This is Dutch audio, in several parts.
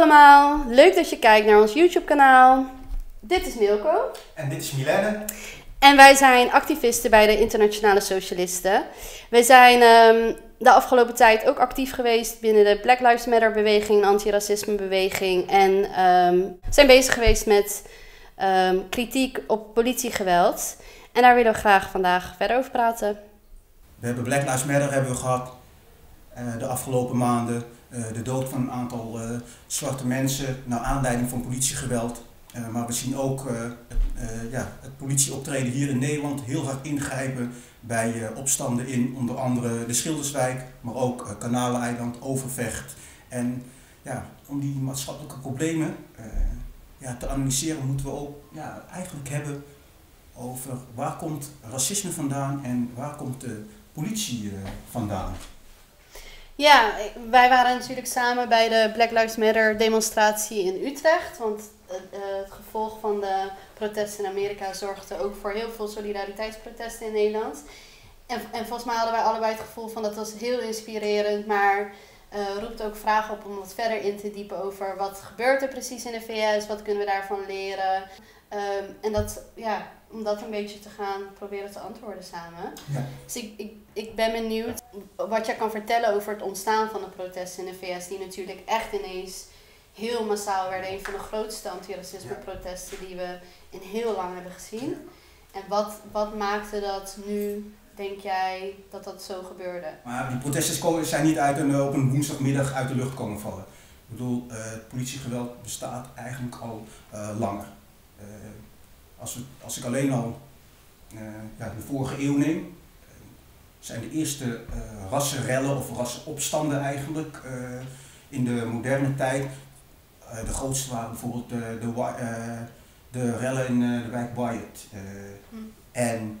allemaal, leuk dat je kijkt naar ons YouTube kanaal. Dit is Milko. En dit is Milene. En wij zijn activisten bij de Internationale Socialisten. We zijn ehm, de afgelopen tijd ook actief geweest binnen de Black Lives Matter beweging, antiracisme beweging. En ehm, zijn bezig geweest met ehm, kritiek op politiegeweld. En daar willen we graag vandaag verder over praten. We hebben Black Lives Matter hebben we gehad uh, de afgelopen maanden. Uh, de dood van een aantal uh, zwarte mensen naar aanleiding van politiegeweld. maar we zien ook ja, het politieoptreden hier in Nederland heel hard ingrijpen bij opstanden in onder andere de Schilderswijk, maar ook Kanaleiland, Overvecht. En ja, om die maatschappelijke problemen ja, te analyseren moeten we ook ja, eigenlijk hebben over waar komt racisme vandaan en waar komt de politie vandaan. Ja, wij waren natuurlijk samen bij de Black Lives Matter demonstratie in Utrecht. Want het, uh, het gevolg van de protesten in Amerika zorgde ook voor heel veel solidariteitsprotesten in Nederland. En, en volgens mij hadden wij allebei het gevoel van dat was heel inspirerend, maar uh, roept ook vragen op om wat verder in te diepen over wat gebeurt er precies in de VS, wat kunnen we daarvan leren. Um, en dat, ja, om dat een beetje te gaan proberen te antwoorden samen. Ja. Dus ik, ik, ik ben benieuwd wat jij kan vertellen over het ontstaan van de protesten in de VS, die natuurlijk echt ineens heel massaal werden. Een van de grootste antiracisme-protesten die we in heel lang hebben gezien. En wat, wat maakte dat nu, denk jij, dat dat zo gebeurde? Maar die protesten zijn niet uit een, op een woensdagmiddag uit de lucht komen vallen. Ik bedoel, uh, politiegeweld bestaat eigenlijk al uh, langer. Uh, als, we, als ik alleen al ja, de vorige eeuw neem, zijn de eerste uh, rassenrellen of rassenopstanden eigenlijk uh, in de moderne tijd. Uh, de grootste waren bijvoorbeeld de, de, de rellen in de wijk Wyatt. Hm. en,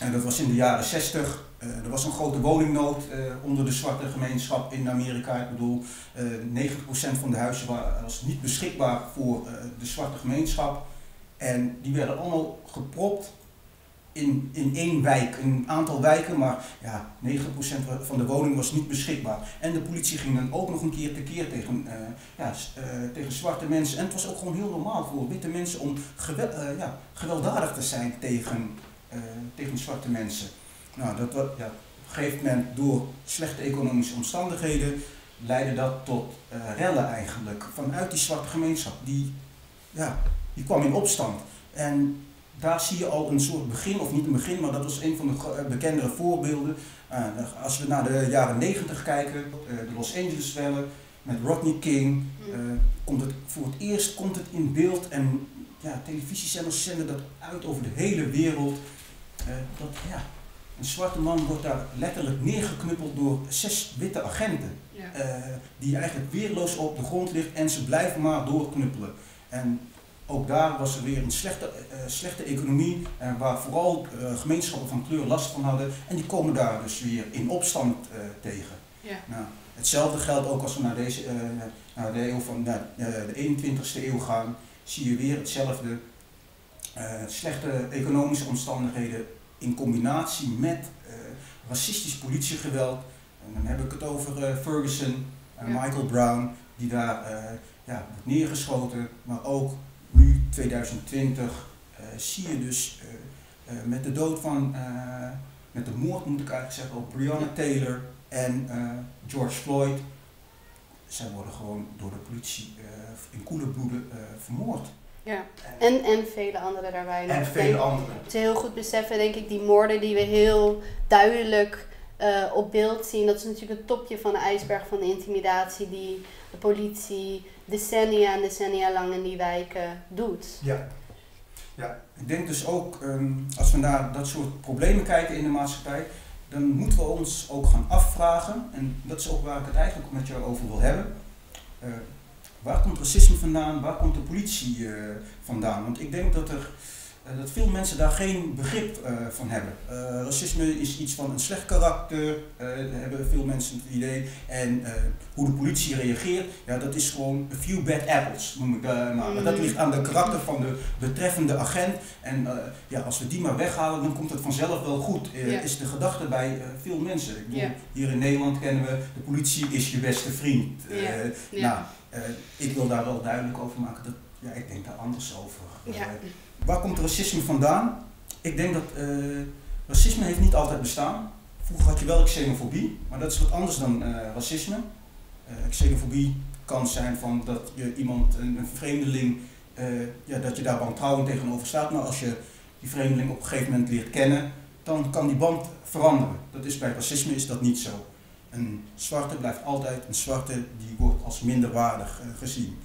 en dat was in de jaren 60. er was een grote woningnood onder de zwarte gemeenschap in Amerika. Ik bedoel, 90% van de huizen was niet beschikbaar voor de zwarte gemeenschap. En die werden allemaal gepropt in, in één wijk, een aantal wijken, maar ja, 90% van de woning was niet beschikbaar. En de politie ging dan ook nog een keer tekeer tegen, uh, ja, uh, tegen zwarte mensen. En het was ook gewoon heel normaal voor witte mensen om uh, ja, gewelddadig te zijn tegen, tegen zwarte mensen. Nou, dat, ja, op een gegeven door slechte economische omstandigheden leidde dat tot rellen eigenlijk vanuit die zwarte gemeenschap. Die, ja, die kwam in opstand. En daar zie je al een soort begin, of niet een begin, maar dat was een van de eh, bekendere voorbeelden. Uh, als we naar de jaren 90 kijken, uh, de Los Angeles rellen met Rodney King, uh, komt het voor het eerst komt het in beeld en ja, televisiezenders zenden dat uit over de hele wereld. dat, ja, een zwarte man wordt daar letterlijk neergeknuppeld door zes witte agenten. Ja. die eigenlijk weerloos op de grond ligt en ze blijven maar doorknuppelen. En ook daar was er weer een slechte, uh, slechte economie, uh, waar vooral uh, gemeenschappen van kleur last van hadden. En die komen daar dus weer in opstand tegen. Ja. Nou, hetzelfde geldt ook als we naar, deze, naar de, eeuw van, naar, de 21ste eeuw gaan, zie je weer hetzelfde. slechte economische omstandigheden in combinatie met racistisch politiegeweld. En dan heb ik het over Ferguson, Michael Brown, die daar ja, wordt neergeschoten, maar ook 2020 uh, zie je dus uh, uh, met de dood van, met de moord moet ik eigenlijk zeggen, op Breonna Taylor en George Floyd, zij worden gewoon door de politie in koele bloeden vermoord. Ja, en, en vele anderen daarbij. En vele anderen. Het is heel goed beseffen, denk ik, die moorden die we heel duidelijk uh, op beeld zien. Dat is natuurlijk het topje van de ijsberg van de intimidatie die de politie decennia en decennia lang in die wijken doet. Ja. Ja, ik denk dus ook, um, als we naar dat soort problemen kijken in de maatschappij, dan moeten we ons ook gaan afvragen, en dat is ook waar ik het eigenlijk met jou over wil hebben. Uh, waar komt racisme vandaan? Waar komt de politie uh, vandaan? Want ik denk dat er eh, dat veel mensen daar geen begrip uh, van hebben. Uh, racisme is iets van een slecht karakter, daar hebben veel mensen het idee. En hoe de politie reageert, ja, dat is gewoon a few bad apples, noem ik maar. Mm. Dat ligt aan de karakter van de betreffende agent. En ja, als we die maar weghalen, dan komt het vanzelf wel goed, yeah. is de gedachte bij veel mensen. Ik bedoel, yeah. Hier in Nederland kennen we, de politie is je beste vriend. Yeah. Nou, ik wil daar wel duidelijk over maken dat ja, ik denk daar anders over. Ja. Waar komt racisme vandaan? Ik denk dat racisme heeft niet altijd bestaan. Vroeger had je wel xenofobie, maar dat is wat anders dan racisme. xenofobie kan zijn van dat je iemand, een, vreemdeling, ja, dat je daar wantrouwen tegenover staat. Maar als je die vreemdeling op een gegeven moment leert kennen, dan kan die band veranderen. Dat is bij racisme is dat niet zo. Een zwarte blijft altijd een zwarte, die wordt als minderwaardig gezien.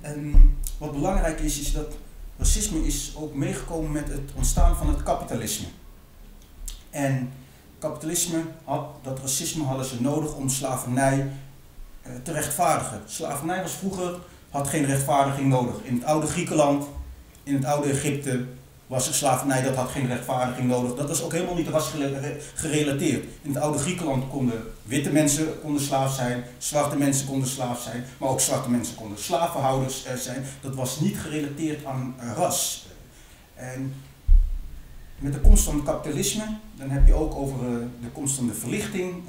En wat belangrijk is, is dat racisme is ook meegekomen met het ontstaan van het kapitalisme. En kapitalisme had, dat racisme hadden ze nodig om slavernij uh, te rechtvaardigen. Slavernij was vroeger, had geen rechtvaardiging nodig. In het oude Griekenland, in het oude Egypte, was er slavernij, dat had geen rechtvaardiging nodig. Dat was ook helemaal niet rasgerelateerd. In het oude Griekenland konden witte mensen konden slaaf zijn, zwarte mensen konden slaaf zijn, maar ook zwarte mensen konden slavenhouders eh, zijn. Dat was niet gerelateerd aan eh, ras. En met de komst van het kapitalisme, dan heb je ook over eh, de komst van de verlichting.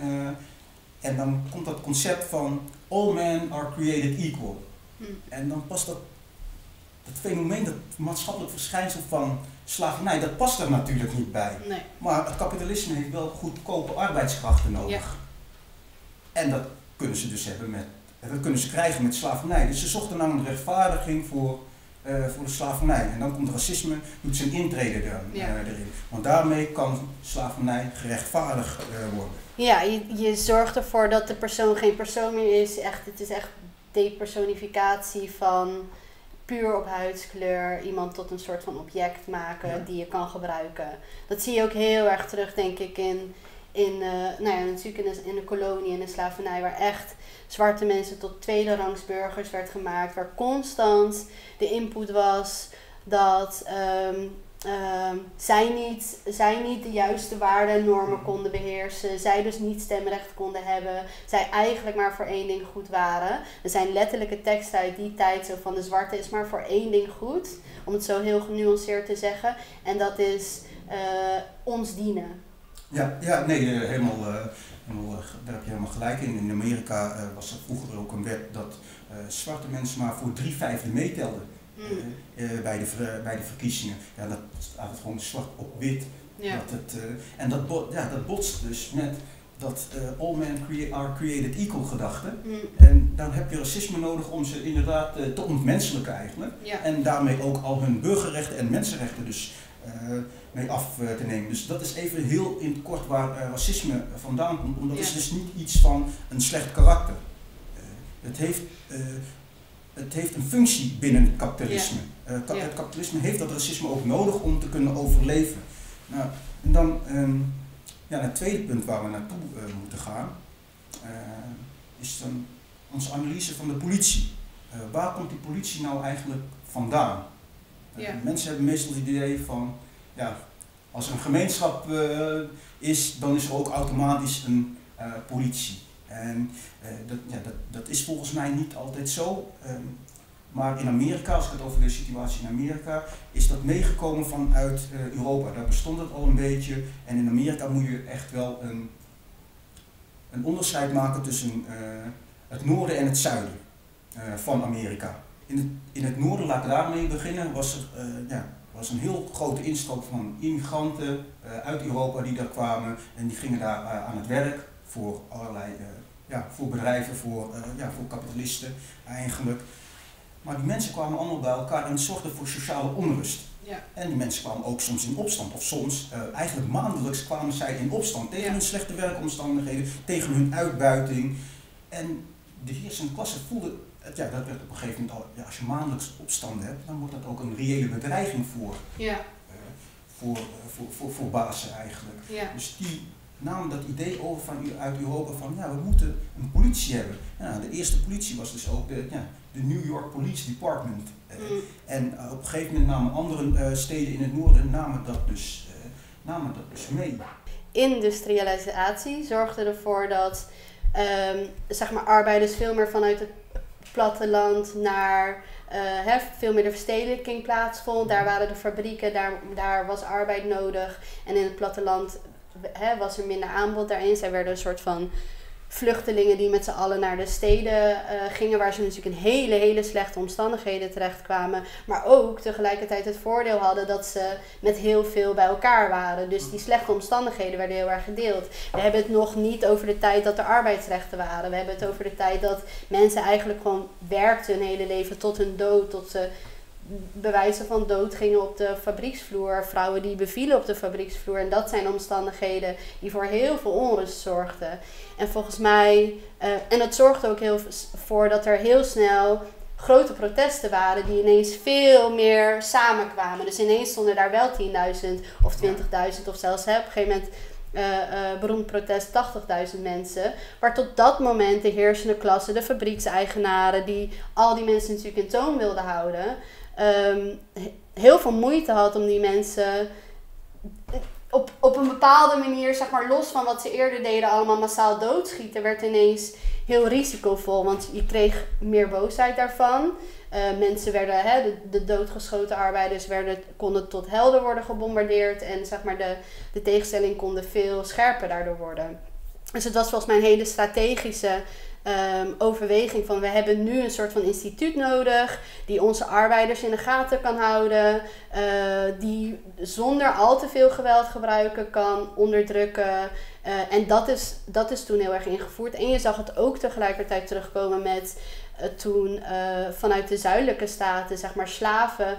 en dan komt dat concept van all men are created equal. Hm. En dan past dat dat fenomeen, dat maatschappelijk verschijnsel van slavernij, dat past er natuurlijk niet bij. Nee. Maar het kapitalisme heeft wel goedkope arbeidskrachten nodig. Ja. En dat kunnen ze dus hebben met, dat kunnen ze krijgen met slavernij. Dus ze zochten naar een rechtvaardiging voor, uh, voor de slavernij. En dan komt racisme, doet zijn intrede er, ja. uh, erin. Want daarmee kan slavernij gerechtvaardigd uh, worden. Ja, je, je zorgt ervoor dat de persoon geen persoon meer is. Echt, het is echt depersonificatie van puur op huidskleur iemand tot een soort van object maken die je kan gebruiken. Dat zie je ook heel erg terug, denk ik, in, in, uh, nou ja, natuurlijk in de, in de kolonie en de slavernij, waar echt zwarte mensen tot tweede rangs burgers werd gemaakt, waar constant de input was dat um, Ehm, zij, niet, zij niet de juiste waarden en normen konden beheersen. Zij dus niet stemrecht konden hebben. Zij eigenlijk maar voor één ding goed waren. Er zijn letterlijke teksten uit die tijd zo van de zwarte is maar voor één ding goed. Om het zo heel genuanceerd te zeggen. En dat is uh, ons dienen. Ja, ja nee, eh, helemaal, uh, helemaal, daar heb je helemaal gelijk in. In Amerika was er vroeger ook een wet dat zwarte mensen maar voor drie vijfde meetelden. Mm. bij, de, bij de verkiezingen. Ja, dat staat gewoon zwart op wit. Ja. Dat het, en dat, ja, dat botst dus met dat all men are created equal gedachte. Mm. En dan heb je racisme nodig om ze inderdaad te ontmenselijken eigenlijk. Ja. En daarmee ook al hun burgerrechten en mensenrechten dus mee af te nemen. Dus dat is even heel in het kort waar racisme vandaan komt. Omdat het is dus niet iets van een slecht karakter. het heeft het heeft een functie binnen het kapitalisme. Uh, Het kapitalisme heeft dat racisme ook nodig om te kunnen overleven. Nou, en dan um, ja, het tweede punt waar we naartoe uh, moeten gaan, uh, is dan onze analyse van de politie. waar komt die politie nou eigenlijk vandaan? mensen hebben meestal het idee van, ja, als er een gemeenschap is, dan is er ook automatisch een politie. En dat, ja, dat, dat is volgens mij niet altijd zo. Um, maar in Amerika, als ik het over de situatie in Amerika, is dat meegekomen vanuit uh, Europa. Daar bestond het al een beetje. En in Amerika moet je echt wel een, een onderscheid maken tussen uh, het noorden en het zuiden van Amerika. In het, in het noorden, laat ik daarmee beginnen, was er ja, was een heel grote instroom van immigranten uit Europa die daar kwamen. En die gingen daar aan het werk voor allerlei ja, voor bedrijven, voor, uh, ja, voor kapitalisten eigenlijk. Maar die mensen kwamen allemaal bij elkaar en zorgden voor sociale onrust. Ja. En die mensen kwamen ook soms in opstand, of soms, uh, eigenlijk maandelijks kwamen zij in opstand tegen hun slechte werkomstandigheden, tegen hun uitbuiting. En de heersende klasse voelde, ja, dat werd op een gegeven moment al, ja, als je maandelijks opstanden hebt, dan wordt dat ook een reële bedreiging voor, ja. Uh, voor, voor, voor, voor bazen eigenlijk. Dus die namen dat idee over van, uit Europa van ja, we moeten een politie hebben. De eerste politie was dus ook de, ja, de New York Police Department. Eh, mm. En eh, op een gegeven moment namen andere uh, steden in het noorden namen dat, dus, namen dat dus mee. Industrialisatie zorgde ervoor dat um, zeg maar arbeiders veel meer vanuit het platteland naar uh, veel meer de verstedelijking plaatsvond. Daar waren de fabrieken, daar, daar was arbeid nodig. En in het platteland was er minder aanbod daarin. Zij werden een soort van vluchtelingen die met z'n allen naar de steden uh, gingen, waar ze natuurlijk in hele, hele slechte omstandigheden terechtkwamen. Maar ook tegelijkertijd het voordeel hadden dat ze met heel veel bij elkaar waren. Dus die slechte omstandigheden werden heel erg gedeeld. We hebben het nog niet over de tijd dat er arbeidsrechten waren. We hebben het over de tijd dat mensen eigenlijk gewoon werkten hun hele leven tot hun dood, tot ze bewijzen van dood gingen op de fabrieksvloer, vrouwen die bevielen op de fabrieksvloer. En dat zijn omstandigheden die voor heel veel onrust zorgden. En volgens mij, uh, en het zorgde ook heel voor dat er heel snel grote protesten waren die ineens veel meer samenkwamen. Dus ineens stonden daar wel 10.000 of 20.000 of zelfs hè, op een gegeven moment uh, uh, beroemd protest 80.000 mensen. Waar tot dat moment de heersende klasse, de fabriekseigenaren, die al die mensen natuurlijk in toon wilden houden, um, heel veel moeite had om die mensen op, op een bepaalde manier, zeg maar los van wat ze eerder deden, allemaal massaal doodschieten, werd ineens heel risicovol. Want je kreeg meer boosheid daarvan. Uh, mensen werden, hè, de, de, doodgeschoten arbeiders werden, konden tot helder worden gebombardeerd. En zeg maar, de, de tegenstelling konden veel scherper daardoor worden. Dus het was volgens mij een hele strategische um, overweging van we hebben nu een soort van instituut nodig die onze arbeiders in de gaten kan houden, uh, die zonder al te veel geweld gebruiken kan onderdrukken. Uh, en dat is, dat is toen heel erg ingevoerd. En je zag het ook tegelijkertijd terugkomen met uh, toen vanuit de zuidelijke staten, zeg maar slaven,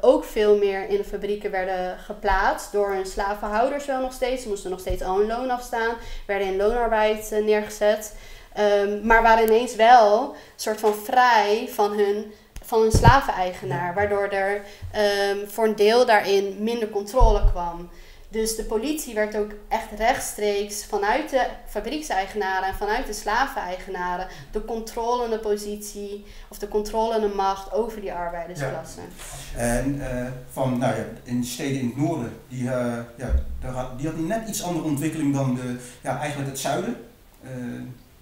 ook veel meer in de fabrieken werden geplaatst door hun slavenhouders wel nog steeds. Ze moesten nog steeds al hun loon afstaan, werden in loonarbeid neergezet. Um, maar waren ineens wel soort van vrij van hun, van hun slaveneigenaar. Waardoor er um, voor een deel daarin minder controle kwam. Dus de politie werd ook echt rechtstreeks vanuit de fabriekseigenaren en vanuit de slaveneigenaren de controlende positie of de controlende macht over die arbeidersklasse. En uh, van, nou ja, in de steden in het noorden, die, uh, ja, die hadden net iets andere ontwikkeling dan de, ja, eigenlijk het zuiden. Uh,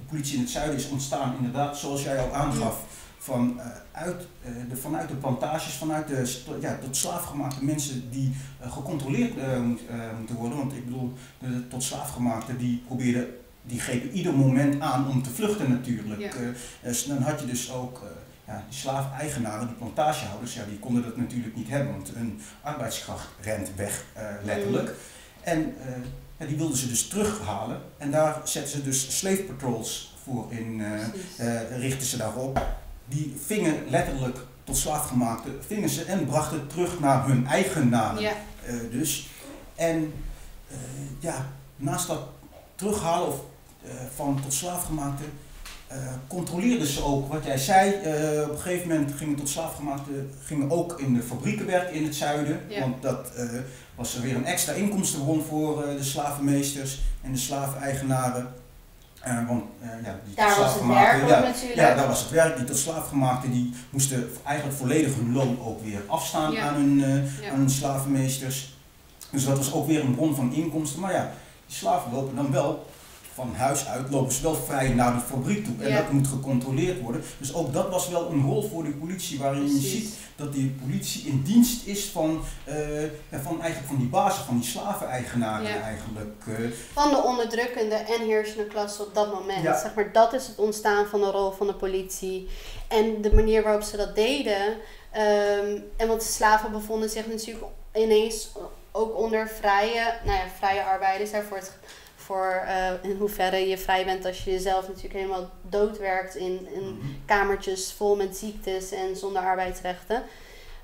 politie in het zuiden is ontstaan, inderdaad, zoals jij al aangaf, van, uh, uit, uh, de, vanuit de plantages, vanuit de ja, tot slaafgemaakte mensen die uh, gecontroleerd moeten worden. Want ik bedoel, de tot slaafgemaakte die probeerden, die grepen ieder moment aan om te vluchten natuurlijk. Ja. dus dan had je dus ook ja, die slaafeigenaren, die plantagehouders, ja, die konden dat natuurlijk niet hebben, want hun arbeidskracht rent weg, letterlijk. Mm. En die wilden ze dus terughalen en daar zetten ze dus slave patrols voor in, uh, richten ze daarop. Die vingen letterlijk tot slaafgemaakte, vingen ze en brachten terug naar hun eigen naam. Ja. Uh, dus. En ja, naast dat terughalen of, van tot slaafgemaakte, controleerden ze ook wat jij zei. op een gegeven moment gingen tot slaafgemaakte gingen ook in de fabrieken werken in het zuiden. Ja. Want dat was er weer een extra inkomstenbron voor de slavenmeesters en de slaveneigenaren. Uh, want, uh, ja, die daar was het werk ja, natuurlijk. Ja, daar was het werk. Die tot slaafgemaakten die moesten eigenlijk volledig hun loon ook weer afstaan ja. aan, hun, ja. aan hun slavenmeesters. Dus dat was ook weer een bron van inkomsten. Maar ja, die slaven lopen dan wel van huis uit lopen ze wel vrij naar de fabriek toe. En ja. dat moet gecontroleerd worden. Dus ook dat was wel een rol voor de politie, waarin Precies. je ziet dat die politie in dienst is van, uh, van, eigenlijk van die basis, van die slaveneigenaren ja. eigenlijk. Uh. Van de onderdrukkende en heersende klasse op dat moment. Ja. Zeg maar, dat is het ontstaan van de rol van de politie. En de manier waarop ze dat deden. Um, en want de slaven bevonden zich natuurlijk ineens ook onder vrije, nou ja, vrije arbeiders. Hè, voor het voor uh, in hoeverre je vrij bent als je jezelf natuurlijk helemaal doodwerkt in, in mm -hmm. kamertjes vol met ziektes en zonder arbeidsrechten.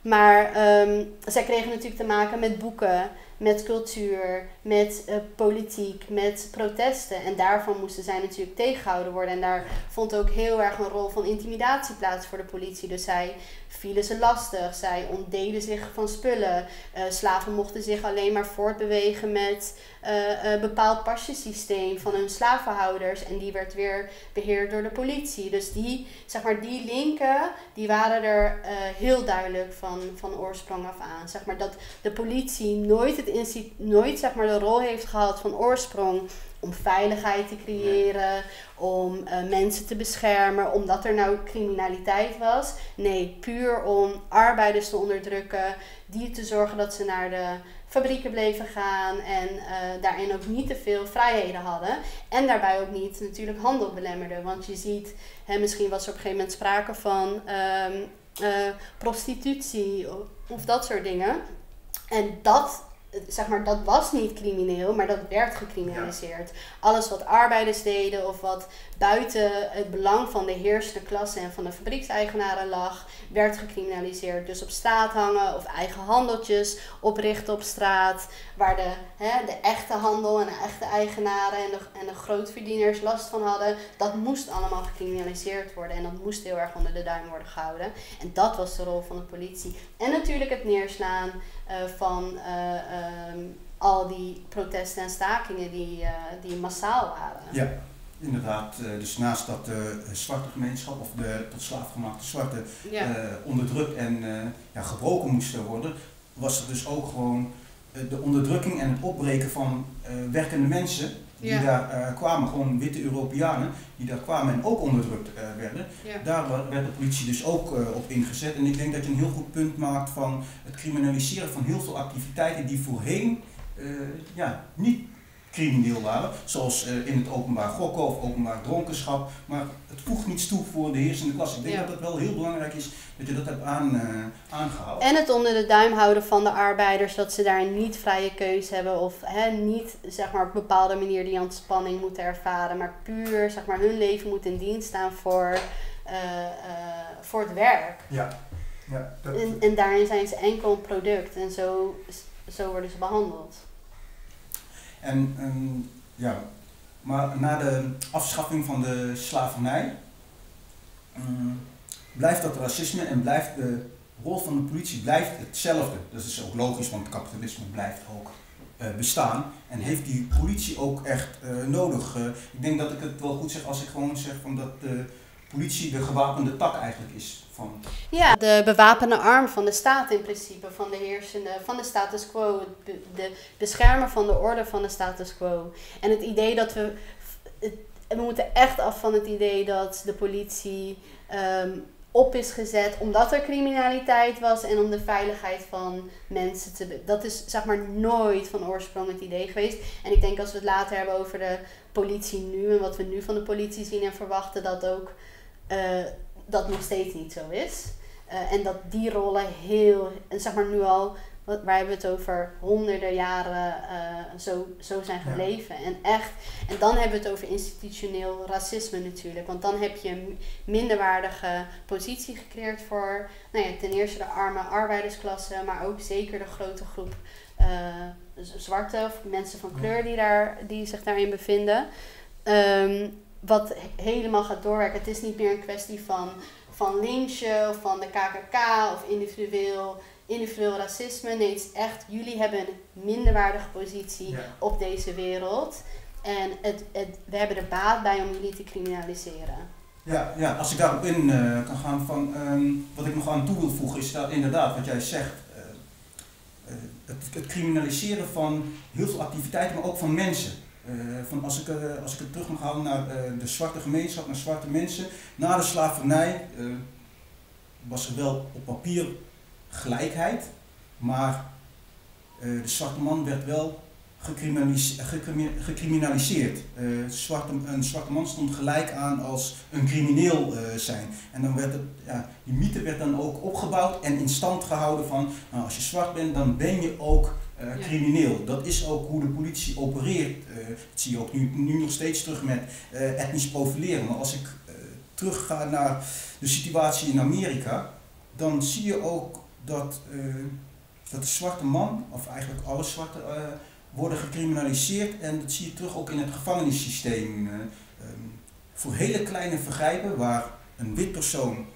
Maar um, zij kregen natuurlijk te maken met boeken, met cultuur, met uh, politiek, met protesten. En daarvan moesten zij natuurlijk tegengehouden worden. En daar vond ook heel erg een rol van intimidatie plaats voor de politie. Dus zij vielen ze lastig, zij ontdeden zich van spullen. Uh, slaven mochten zich alleen maar voortbewegen met uh, bepaald pasjesysteem van hun slavenhouders. En die werd weer beheerd door de politie. Dus die, zeg maar, die linken, die waren er uh, heel duidelijk van, van oorsprong af aan. Zeg maar dat de politie nooit, het nooit zeg maar, de rol heeft gehad van oorsprong om veiligheid te creëren, om uh, mensen te beschermen, omdat er nou criminaliteit was. Nee, puur om arbeiders te onderdrukken, die te zorgen dat ze naar de fabrieken bleven gaan en uh, daarin ook niet te veel vrijheden hadden. En daarbij ook niet natuurlijk handel belemmerden. Want je ziet, hè, misschien was er op een gegeven moment sprake van um, prostitutie of, of dat soort dingen. En dat zeg maar, dat was niet crimineel, maar dat werd gecriminaliseerd. Alles wat arbeiders deden of wat buiten het belang van de heersende klasse en van de fabriekseigenaren lag, werd gecriminaliseerd. Dus op straat hangen of eigen handeltjes oprichten op straat, waar de, hè, de echte handel en de echte eigenaren en de, en de grootverdieners last van hadden, dat moest allemaal gecriminaliseerd worden en dat moest heel erg onder de duim worden gehouden. En dat was de rol van de politie. En natuurlijk het neerslaan uh, van uh, um, al die protesten en stakingen die, uh, die massaal waren. Ja, inderdaad. dus naast dat de zwarte gemeenschap of de tot slaafgemaakte zwarte ja. onderdrukt en ja, gebroken moesten worden, was er dus ook gewoon de onderdrukking en het opbreken van werkende mensen die daar kwamen, gewoon witte Europeanen, die daar kwamen en ook onderdrukt werden. Daar werd de politie dus ook op ingezet. En ik denk dat je een heel goed punt maakt van het criminaliseren van heel veel activiteiten die voorheen ja, niet crimineel waren, zoals uh, in het openbaar gokken of openbaar dronkenschap. Maar het voegt niets toe voor de heersende klasse. Ik denk dat het wel heel belangrijk is dat je dat hebt aan, uh, aangehouden. En het onder de duim houden van de arbeiders, dat ze daar niet vrije keuze hebben of hè, niet zeg maar, op een bepaalde manier die ontspanning moeten ervaren, maar puur zeg maar, hun leven moet in dienst staan voor, uh, voor het werk. Ja. Ja, dat... en, en daarin zijn ze enkel een product en zo, zo worden ze behandeld. En, ja, maar na de afschaffing van de slavernij um, blijft dat racisme en blijft de rol van de politie blijft hetzelfde. Dat is ook logisch, want kapitalisme blijft ook uh, bestaan. En heeft die politie ook echt uh, nodig. Uh, ik denk dat ik het wel goed zeg als ik gewoon zeg van dat politie de gewapende tak eigenlijk is. Van ja, de bewapende arm van de staat in principe, van de heersende, van de status quo, de beschermer van de orde van de status quo. En het idee dat we, we moeten echt af van het idee dat de politie um, op is gezet omdat er criminaliteit was en om de veiligheid van mensen te. Dat is zeg maar nooit van oorsprong het idee geweest. En ik denk als we het later hebben over de politie nu en wat we nu van de politie zien en verwachten, dat ook uh, dat nog steeds niet zo is. Uh, en dat die rollen heel, en zeg maar nu al, wat, waar hebben we het over honderden jaren uh, zo, zo zijn gebleven. Ja. En echt, en dan hebben we het over institutioneel racisme natuurlijk. Want dan heb je een minderwaardige positie gecreëerd voor nou ja, ten eerste de arme arbeidersklasse, maar ook zeker de grote groep uh, zwarte of mensen van kleur die, daar, die zich daarin bevinden. Um, wat helemaal gaat doorwerken. Het is niet meer een kwestie van, van lynchen of van de KKK of individueel, individueel racisme. Nee, het is echt, jullie hebben een minderwaardige positie op deze wereld. En het, het, we hebben er baat bij om jullie te criminaliseren. Ja, ja als ik daarop in uh, kan gaan van um, wat ik nog aan toe wil voegen is dat inderdaad wat jij zegt. Uh, uh, het, het criminaliseren van heel veel activiteiten, maar ook van mensen. Uh, van als, ik, uh, als ik het terug mag halen naar uh, de zwarte gemeenschap, naar zwarte mensen. Na de slavernij was er wel op papier gelijkheid, maar de zwarte man werd wel gecriminaliseerd. een zwarte man stond gelijk aan als een crimineel zijn. En dan werd het, ja, die mythe werd dan ook opgebouwd en in stand gehouden van nou, als je zwart bent, dan ben je ook uh, crimineel. Dat is ook hoe de politie opereert. Uh, dat zie je ook nu, nu nog steeds terug met uh, etnisch profileren. Maar als ik terug ga naar de situatie in Amerika, dan zie je ook dat, dat de zwarte man, of eigenlijk alle zwarte, worden gecriminaliseerd. En dat zie je terug ook in het gevangenissysteem. Um, voor hele kleine vergrijpen waar een wit persoon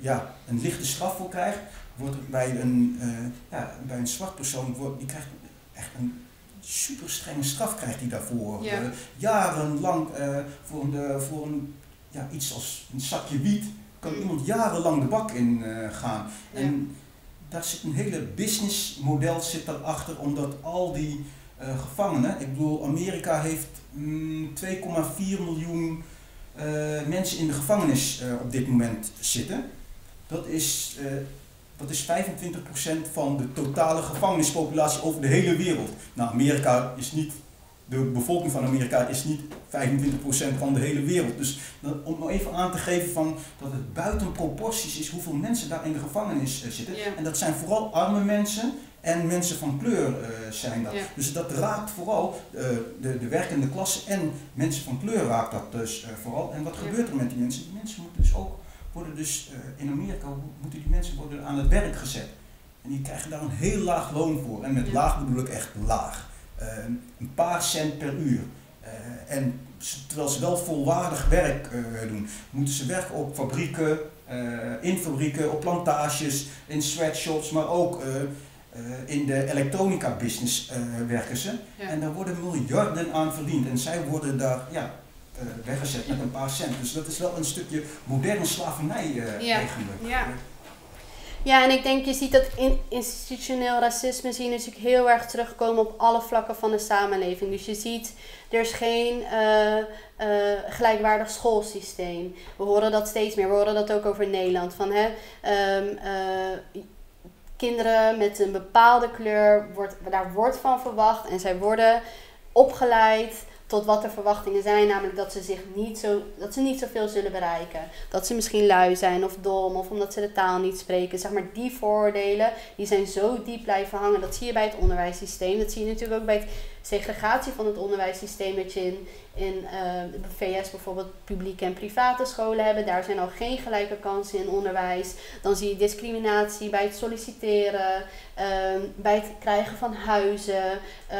ja, een lichte straf voor krijgt, wordt bij een, uh, ja, bij een zwart persoon, wordt, die krijgt echt een super strenge straf krijgt hij daarvoor. Ja. Uh, jarenlang uh, voor, een, voor een, ja, iets als een zakje wiet kan mm. iemand jarenlang de bak in gaan. Ja. En daar zit een hele businessmodel zit daarachter, omdat al die gevangenen, ik bedoel Amerika heeft mm, 2,4 miljoen mensen in de gevangenis op dit moment zitten. Dat is dat is 25% van de totale gevangenispopulatie over de hele wereld. Nou, Amerika is niet, de bevolking van Amerika is niet 25% van de hele wereld. Dus om nog even aan te geven van dat het buiten proporties is hoeveel mensen daar in de gevangenis eh, zitten. En dat zijn vooral arme mensen en mensen van kleur uh, zijn dat. Dus dat raakt vooral uh, de, de werkende klasse en mensen van kleur raakt dat dus uh, vooral. En wat gebeurt er met die mensen? Die mensen moeten dus ook worden dus in Amerika moeten die mensen worden aan het werk gezet. En die krijgen daar een heel laag loon voor. En met laag bedoel ik echt laag. een paar cent per uur. en terwijl ze wel volwaardig werk doen, moeten ze werken op fabrieken, in fabrieken, op plantages, in sweatshops, maar ook eh, in de elektronica business werken ze. En daar worden miljarden aan verdiend. En zij worden daar ja, weggezet met een paar cent. Dus dat is wel een stukje moderne slavernij ja. eigenlijk. Ja. Ja, en ik denk, je ziet dat in institutioneel racisme zien natuurlijk heel erg terugkomen op alle vlakken van de samenleving. Dus je ziet, er is geen gelijkwaardig schoolsysteem. We horen dat steeds meer. We horen dat ook over Nederland. Van, hè, um, kinderen met een bepaalde kleur, wordt, daar wordt van verwacht en zij worden opgeleid tot wat de verwachtingen zijn, namelijk dat ze zich niet zo dat ze niet zoveel zullen bereiken. Dat ze misschien lui zijn of dom of omdat ze de taal niet spreken. Zeg maar die vooroordelen, die zijn zo diep blijven hangen. Dat zie je bij het onderwijssysteem. Dat zie je natuurlijk ook bij het segregatie van het onderwijssysteem dat je in, in de VS bijvoorbeeld publieke en private scholen hebben. Daar zijn al geen gelijke kansen in onderwijs. Dan zie je discriminatie bij het solliciteren, uh, bij het krijgen van huizen. Uh,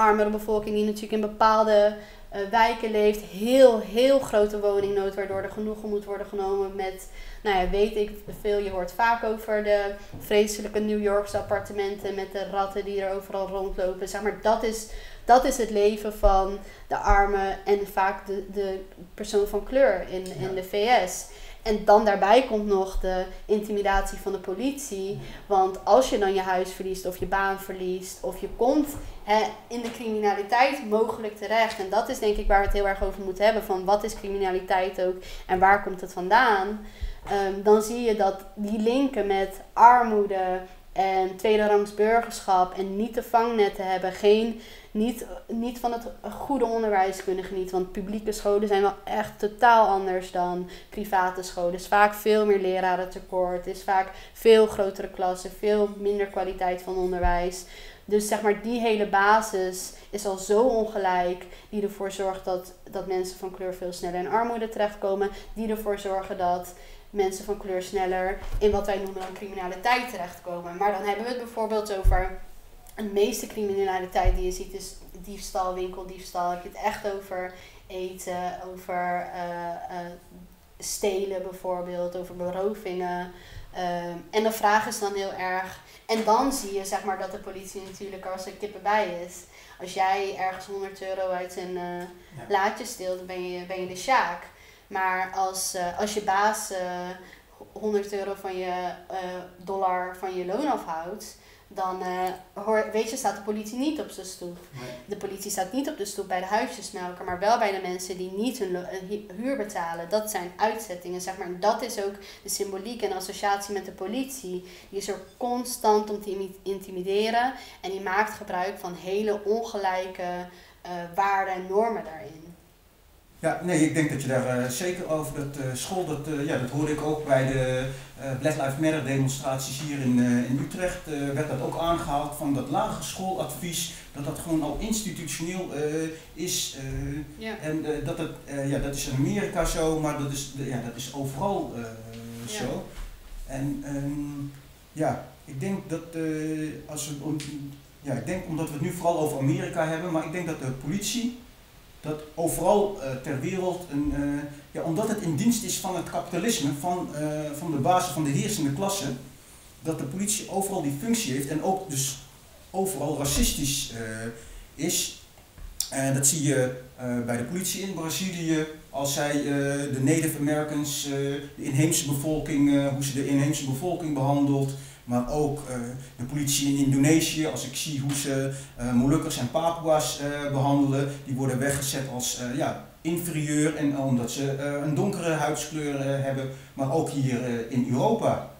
armere bevolking die natuurlijk in bepaalde uh, wijken leeft. Heel, heel grote woningnood, waardoor er genoegen moet worden genomen met, nou ja, weet ik veel. Je hoort vaak over de vreselijke New Yorkse appartementen met de ratten die er overal rondlopen. Zeg maar, dat is, dat is het leven van de armen en vaak de, de persoon van kleur in, in de VS. En dan daarbij komt nog de intimidatie van de politie. Want als je dan je huis verliest of je baan verliest of je komt hè, in de criminaliteit mogelijk terecht. En dat is denk ik waar we het heel erg over moeten hebben. Van wat is criminaliteit ook en waar komt het vandaan? Um, dan zie je dat die linken met armoede en tweederangs burgerschap en niet de vangnetten hebben, geen niet, niet van het goede onderwijs kunnen genieten. Want publieke scholen zijn wel echt totaal anders dan private scholen. is vaak veel meer leraren tekort. is vaak veel grotere klassen, veel minder kwaliteit van onderwijs. Dus zeg maar, die hele basis is al zo ongelijk, die ervoor zorgt dat, dat mensen van kleur veel sneller in armoede terechtkomen, die ervoor zorgen dat mensen van kleur sneller in wat wij noemen dan criminaliteit terechtkomen. Maar dan hebben we het bijvoorbeeld over de meeste criminaliteit die je ziet is diefstal, winkeldiefstal. Heb je het echt over eten, over uh, uh, stelen bijvoorbeeld, over berovingen. Uh, en de vraag is dan heel erg. En dan zie je zeg maar dat de politie natuurlijk als er kippen bij is. Als jij ergens 100 euro uit een ja. laadje steelt, dan ben je, ben je de sjaak. Maar als, als je baas 100 euro van je dollar van je loon afhoudt, dan uh, hoor, weet je, staat de politie niet op zijn stoep. De politie staat niet op de stoep bij de huisjesmelker, maar wel bij de mensen die niet hun huur betalen. Dat zijn uitzettingen, zeg maar. En dat is ook de symboliek en associatie met de politie. Die is er constant om te intimideren en die maakt gebruik van hele ongelijke uh, waarden en normen daarin. Ja, nee, ik denk dat je daar uh, zeker over dat uh, school, dat, uh, ja, dat hoorde ik ook bij de Black Lives Matter demonstraties hier in, in Utrecht, werd dat ook aangehaald van dat lage schooladvies, dat dat gewoon al institutioneel is. Ja. En dat, het, ja, dat is in Amerika zo, maar dat is, ja, dat is overal zo. Ja. En um, ja, ik denk dat als we, ja, ik denk omdat we het nu vooral over Amerika hebben, maar ik denk dat de politie dat overal uh, ter wereld, een, uh, ja, omdat het in dienst is van het kapitalisme, van, uh, van de basis van de heersende klasse, dat de politie overal die functie heeft en ook dus overal racistisch is. En dat zie je bij de politie in Brazilië, als zij de Native Americans, de inheemse bevolking, hoe ze de inheemse bevolking behandelt, maar ook uh, de politie in Indonesië, als ik zie hoe ze uh, Molukkers en Papua's uh, behandelen, die worden weggezet als ja, inferieur en omdat ze een donkere huidskleur hebben, maar ook hier in Europa.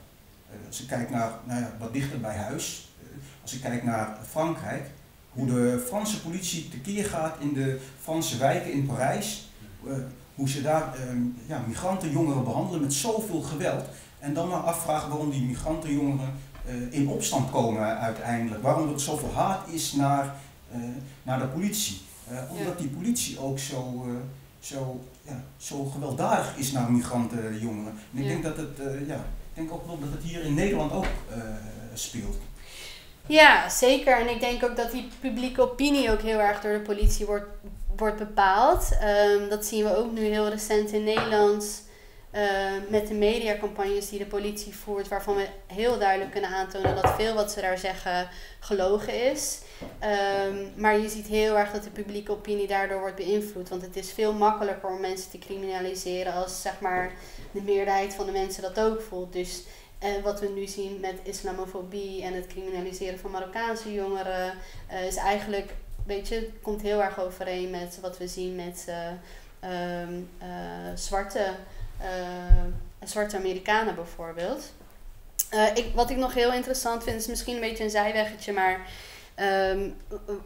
als ik kijk naar nou ja, wat dichter bij huis, als ik kijk naar Frankrijk, hoe de Franse politie tekeer gaat in de Franse wijken in Parijs, hoe ze daar ja, migrantenjongeren behandelen met zoveel geweld. En dan maar afvragen waarom die migrantenjongeren in opstand komen uiteindelijk. Waarom er zoveel haat is naar, naar de politie. omdat die politie ook zo, zo, ja, zo gewelddadig is naar migrantenjongeren. En ik denk dat het, ja, ik denk ook wel dat het hier in Nederland ook speelt. Ja, zeker. En ik denk ook dat die publieke opinie ook heel erg door de politie wordt, wordt bepaald. Um, dat zien we ook nu heel recent in Nederland uh, met de mediacampagnes die de politie voert, waarvan we heel duidelijk kunnen aantonen dat veel wat ze daar zeggen gelogen is. Um, maar je ziet heel erg dat de publieke opinie daardoor wordt beïnvloed. Want het is veel makkelijker om mensen te criminaliseren als zeg maar de meerderheid van de mensen dat ook voelt. Dus en wat we nu zien met islamofobie en het criminaliseren van Marokkaanse jongeren, uh, is eigenlijk, weet je, komt heel erg overeen met wat we zien met uh, zwarte, zwarte Amerikanen bijvoorbeeld. ik, wat ik nog heel interessant vind, is misschien een beetje een zijweggetje, maar um,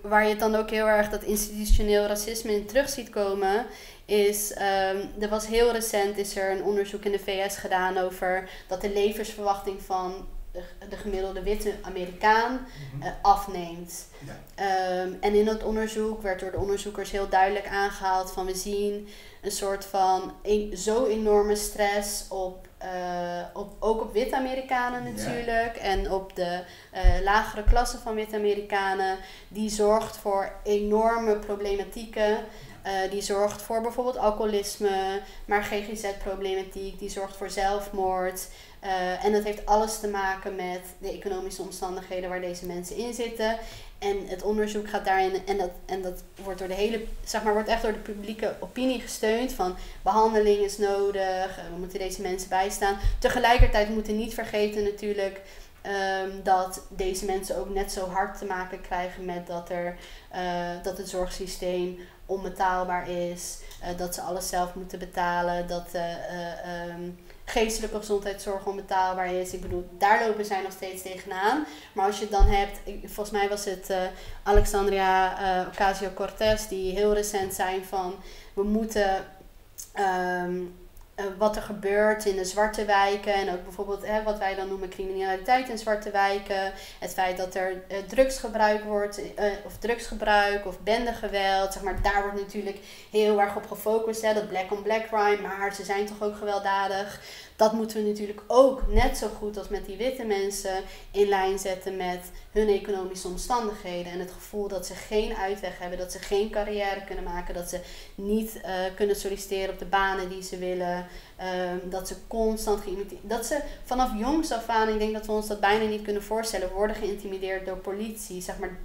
waar je dan ook heel erg dat institutioneel racisme in terug ziet komen, is, um, er was heel recent is er een onderzoek in de VS gedaan over dat de levensverwachting van de, de gemiddelde witte Amerikaan uh, afneemt. Ja. Um, en in het onderzoek werd door de onderzoekers heel duidelijk aangehaald van we zien een soort van een, zo enorme stress op, uh, op ook op witte Amerikanen natuurlijk en op de uh, lagere klasse van witte Amerikanen die zorgt voor enorme problematieken uh, die zorgt voor bijvoorbeeld alcoholisme, maar GGZ-problematiek, die zorgt voor zelfmoord. Uh, en dat heeft alles te maken met de economische omstandigheden waar deze mensen in zitten. En het onderzoek gaat daarin, en dat, en dat wordt door de hele, zeg maar, wordt echt door de publieke opinie gesteund van behandeling is nodig, we moeten deze mensen bijstaan. Tegelijkertijd moeten niet vergeten natuurlijk um, dat deze mensen ook net zo hard te maken krijgen met dat, er, uh, dat het zorgsysteem onbetaalbaar is, dat ze alles zelf moeten betalen, dat um, geestelijke gezondheidszorg onbetaalbaar is. Ik bedoel, daar lopen zij nog steeds tegenaan. Maar als je het dan hebt, volgens mij was het uh, Alexandria Ocasio-Cortez die heel recent zijn van we moeten. Um, uh, wat er gebeurt in de zwarte wijken en ook bijvoorbeeld hè, wat wij dan noemen criminaliteit in zwarte wijken. Het feit dat er uh, drugsgebruik wordt, uh, of drugsgebruik of bendegeweld, zeg maar, daar wordt natuurlijk heel erg op gefocust, hè, dat black on black crime, maar ze zijn toch ook gewelddadig. Dat moeten we natuurlijk ook net zo goed als met die witte mensen in lijn zetten met hun economische omstandigheden en het gevoel dat ze geen uitweg hebben, dat ze geen carrière kunnen maken, dat ze niet uh, kunnen solliciteren op de banen die ze willen, um, dat ze constant geïmiteerd, dat ze vanaf jongs af aan, ik denk dat we ons dat bijna niet kunnen voorstellen, worden geïntimideerd door politie, zeg maar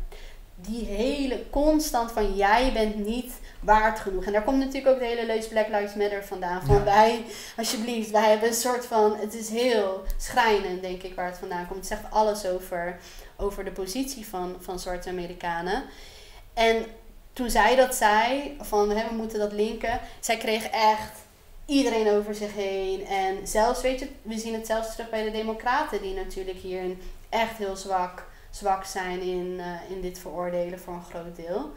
die hele constant van jij bent niet waard genoeg. En daar komt natuurlijk ook de hele leus Black Lives Matter vandaan. Van wij, alsjeblieft, wij hebben een soort van, het is heel schrijnend denk ik waar het vandaan komt. Het zegt alles over, over de positie van, van zwarte Amerikanen. En toen zij dat zei, van hè, we moeten dat linken, zij kreeg echt iedereen over zich heen. En zelfs, weet je, we zien het zelfs terug bij de democraten die natuurlijk hierin echt heel zwak zwak zijn in, uh, in dit veroordelen voor een groot deel.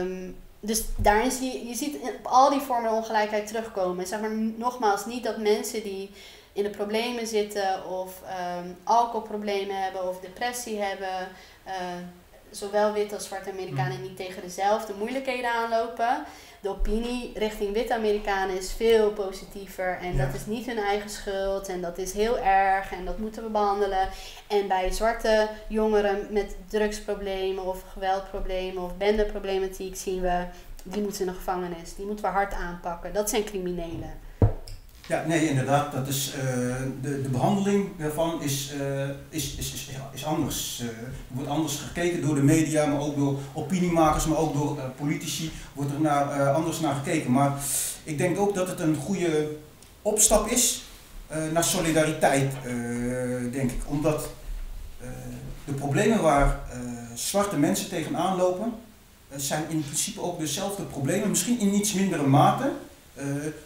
Um, dus daarin zie je, je ziet op al die vormen ongelijkheid terugkomen. Zeg maar nogmaals, niet dat mensen die in de problemen zitten of um, alcoholproblemen hebben of depressie hebben, uh, zowel wit als zwarte Amerikanen mm. niet tegen dezelfde moeilijkheden aanlopen de opinie richting witte Amerikanen is veel positiever. En dat is niet hun eigen schuld. En dat is heel erg. En dat moeten we behandelen. En bij zwarte jongeren met drugsproblemen of geweldproblemen of bendeproblematiek zien we, die moeten in de gevangenis. Die moeten we hard aanpakken. Dat zijn criminelen. Ja, nee, inderdaad. Dat is, uh, de, de behandeling daarvan is, uh, is, is, is, is anders. Uh, wordt anders gekeken door de media, maar ook door opiniemakers, maar ook door politici wordt er naar, anders naar gekeken. Maar ik denk ook dat het een goede opstap is naar solidariteit, denk ik. Omdat de problemen waar zwarte mensen tegenaan lopen, zijn in principe ook dezelfde problemen, misschien in iets mindere mate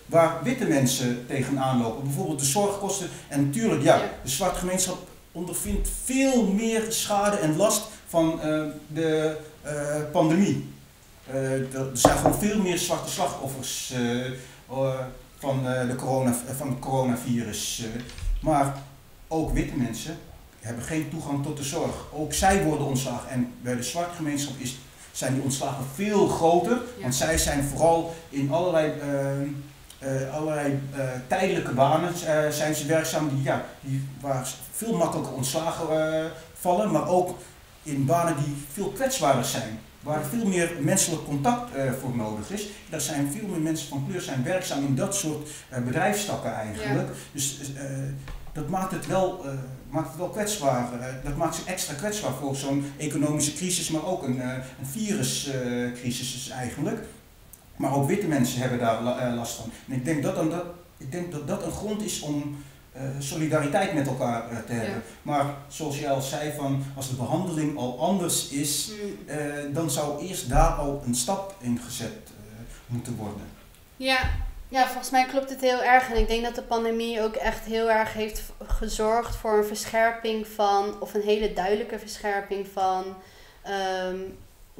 waar witte mensen tegenaan lopen. Bijvoorbeeld de zorgkosten. En natuurlijk, ja, de zwarte gemeenschap ondervindt veel meer schade en last van de pandemie. er zijn gewoon veel meer zwarte slachtoffers van, de corona, van het coronavirus. maar ook witte mensen hebben geen toegang tot de zorg. Ook zij worden ontslagen. En bij de zwarte gemeenschap is, zijn die ontslagen veel groter. Want zij zijn vooral in allerlei, uh, uh, allerlei uh, tijdelijke banen zijn ze werkzaam die, ja, die, waar veel makkelijker ontslagen vallen. Maar ook in banen die veel kwetsbaarder zijn. Waar veel meer menselijk contact voor nodig is. Er zijn veel meer mensen van kleur zijn werkzaam in dat soort bedrijfstakken eigenlijk. Dus dat maakt het wel, maakt het wel kwetsbaar. Uh, dat maakt ze extra kwetsbaar voor zo'n economische crisis, maar ook een, uh, een viruscrisis dus eigenlijk. Maar ook witte mensen hebben daar last van. En ik denk dat dan dat, ik denk dat, dat een grond is om solidariteit met elkaar te hebben. Maar zoals jij al zei, van, als de behandeling al anders is, mm. dan zou eerst daar al een stap in gezet moeten worden. Ja, ja, volgens mij klopt het heel erg. En ik denk dat de pandemie ook echt heel erg heeft gezorgd voor een verscherping van, of een hele duidelijke verscherping van ehm,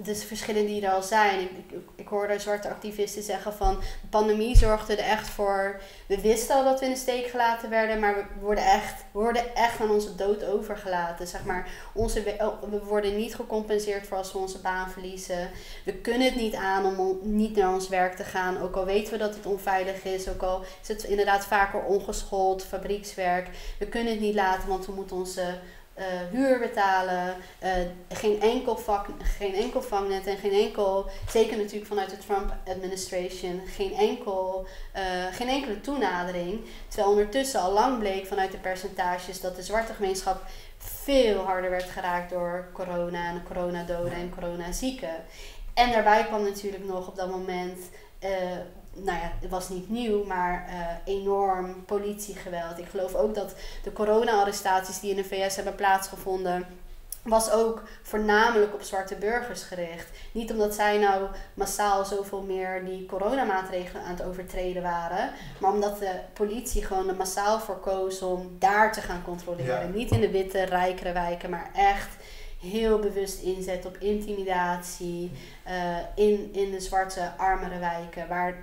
de verschillen die er al zijn. Ik, ik, ik hoorde zwarte activisten zeggen van de pandemie zorgde er echt voor. We wisten al dat we in de steek gelaten werden, maar we worden echt, we worden echt aan onze dood overgelaten. Zeg maar, onze, oh, we worden niet gecompenseerd voor als we onze baan verliezen. We kunnen het niet aan om niet naar ons werk te gaan, ook al weten we dat het onveilig is, ook al is het inderdaad vaker ongeschoold fabriekswerk. We kunnen het niet laten, want we moeten onze uh, huur betalen, uh, geen, enkel vak, geen enkel vangnet en geen enkel, zeker natuurlijk vanuit de Trump administration, geen, enkel, uh, geen enkele toenadering. Terwijl ondertussen al lang bleek vanuit de percentages dat de zwarte gemeenschap veel harder werd geraakt door corona en coronadoden en coronazieken. En daarbij kwam natuurlijk nog op dat moment nou ja, het was niet nieuw, maar uh, enorm politiegeweld. Ik geloof ook dat de corona-arrestaties die in de VS hebben plaatsgevonden, was ook voornamelijk op zwarte burgers gericht. Niet omdat zij nou massaal zoveel meer die coronamaatregelen aan het overtreden waren, maar omdat de politie gewoon er massaal voor koos om daar te gaan controleren. Niet in de witte, rijkere wijken, maar echt heel bewust inzet op intimidatie uh, in, in de zwarte, armere wijken, waar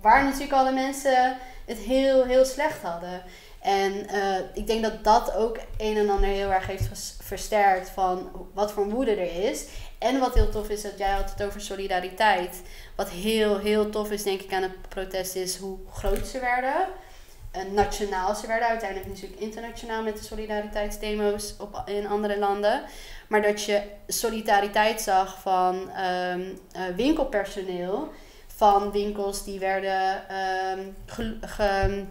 waar natuurlijk alle mensen het heel, heel slecht hadden. En uh, ik denk dat dat ook een en ander heel erg heeft versterkt van wat voor woede er is. En wat heel tof is, dat jij had het over solidariteit. Wat heel, heel tof is, denk ik, aan het protest is hoe groot ze werden. Uh, nationaal ze werden, uiteindelijk natuurlijk internationaal met de solidariteitsdemo's op, in andere landen. Maar dat je solidariteit zag van um, uh, winkelpersoneel van winkels die werden um, ge,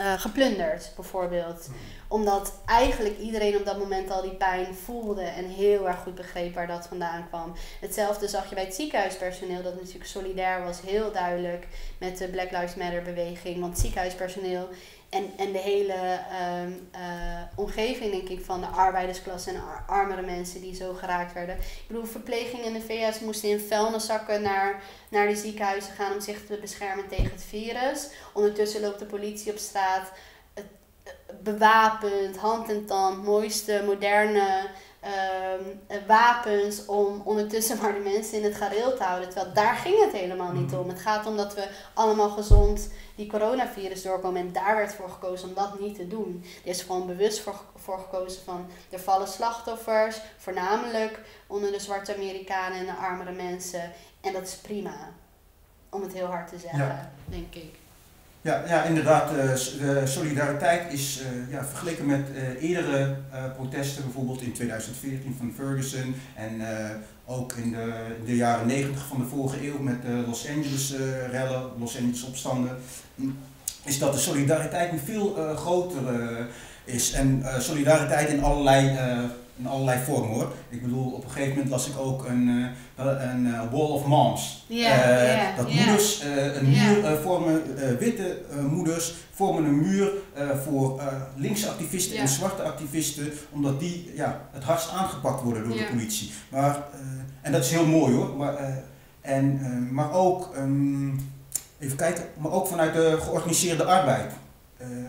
uh, geplunderd, bijvoorbeeld. Hmm. Omdat eigenlijk iedereen op dat moment al die pijn voelde en heel erg goed begreep waar dat vandaan kwam. Hetzelfde zag je bij het ziekenhuispersoneel, dat natuurlijk solidair was, heel duidelijk met de Black Lives Matter beweging. Want ziekenhuispersoneel en, en de hele um, uh, omgeving, denk ik, van de arbeidersklasse en armere mensen die zo geraakt werden. Ik bedoel, verpleging in de VS moesten in vuilniszakken naar, naar de ziekenhuizen gaan om zich te beschermen tegen het virus. Ondertussen loopt de politie op straat bewapend, hand en tand, mooiste, moderne um, wapens om ondertussen maar de mensen in het gareel te houden. Terwijl daar ging het helemaal niet om. Het gaat om dat we allemaal gezond die coronavirus doorkomen. En daar werd voor gekozen om dat niet te doen. Er is gewoon bewust voor, voor gekozen van er vallen slachtoffers, voornamelijk onder de zwarte Amerikanen en de armere mensen. En dat is prima. Om het heel hard te zeggen, denk ik. Ja, ja inderdaad. Uh, solidariteit is uh, ja, vergeleken met eerdere protesten, bijvoorbeeld in 2014 van Ferguson en ook in de, de, jaren 90 van de vorige eeuw met de Los Angeles rellen, Los Angeles opstanden, is dat de solidariteit een veel groter is. En solidariteit in allerlei in allerlei vormen hoor. Ik bedoel, op een gegeven moment las ik ook een, uh, een uh, Wall of Moms. Yeah, uh, dat moeders een muur vormen, witte moeders vormen een muur voor linkse activisten en zwarte activisten, omdat die ja, het hardst aangepakt worden door de politie. Maar, en dat is heel mooi hoor. Maar, en, maar ook. Um, even kijken, maar ook vanuit de georganiseerde arbeid.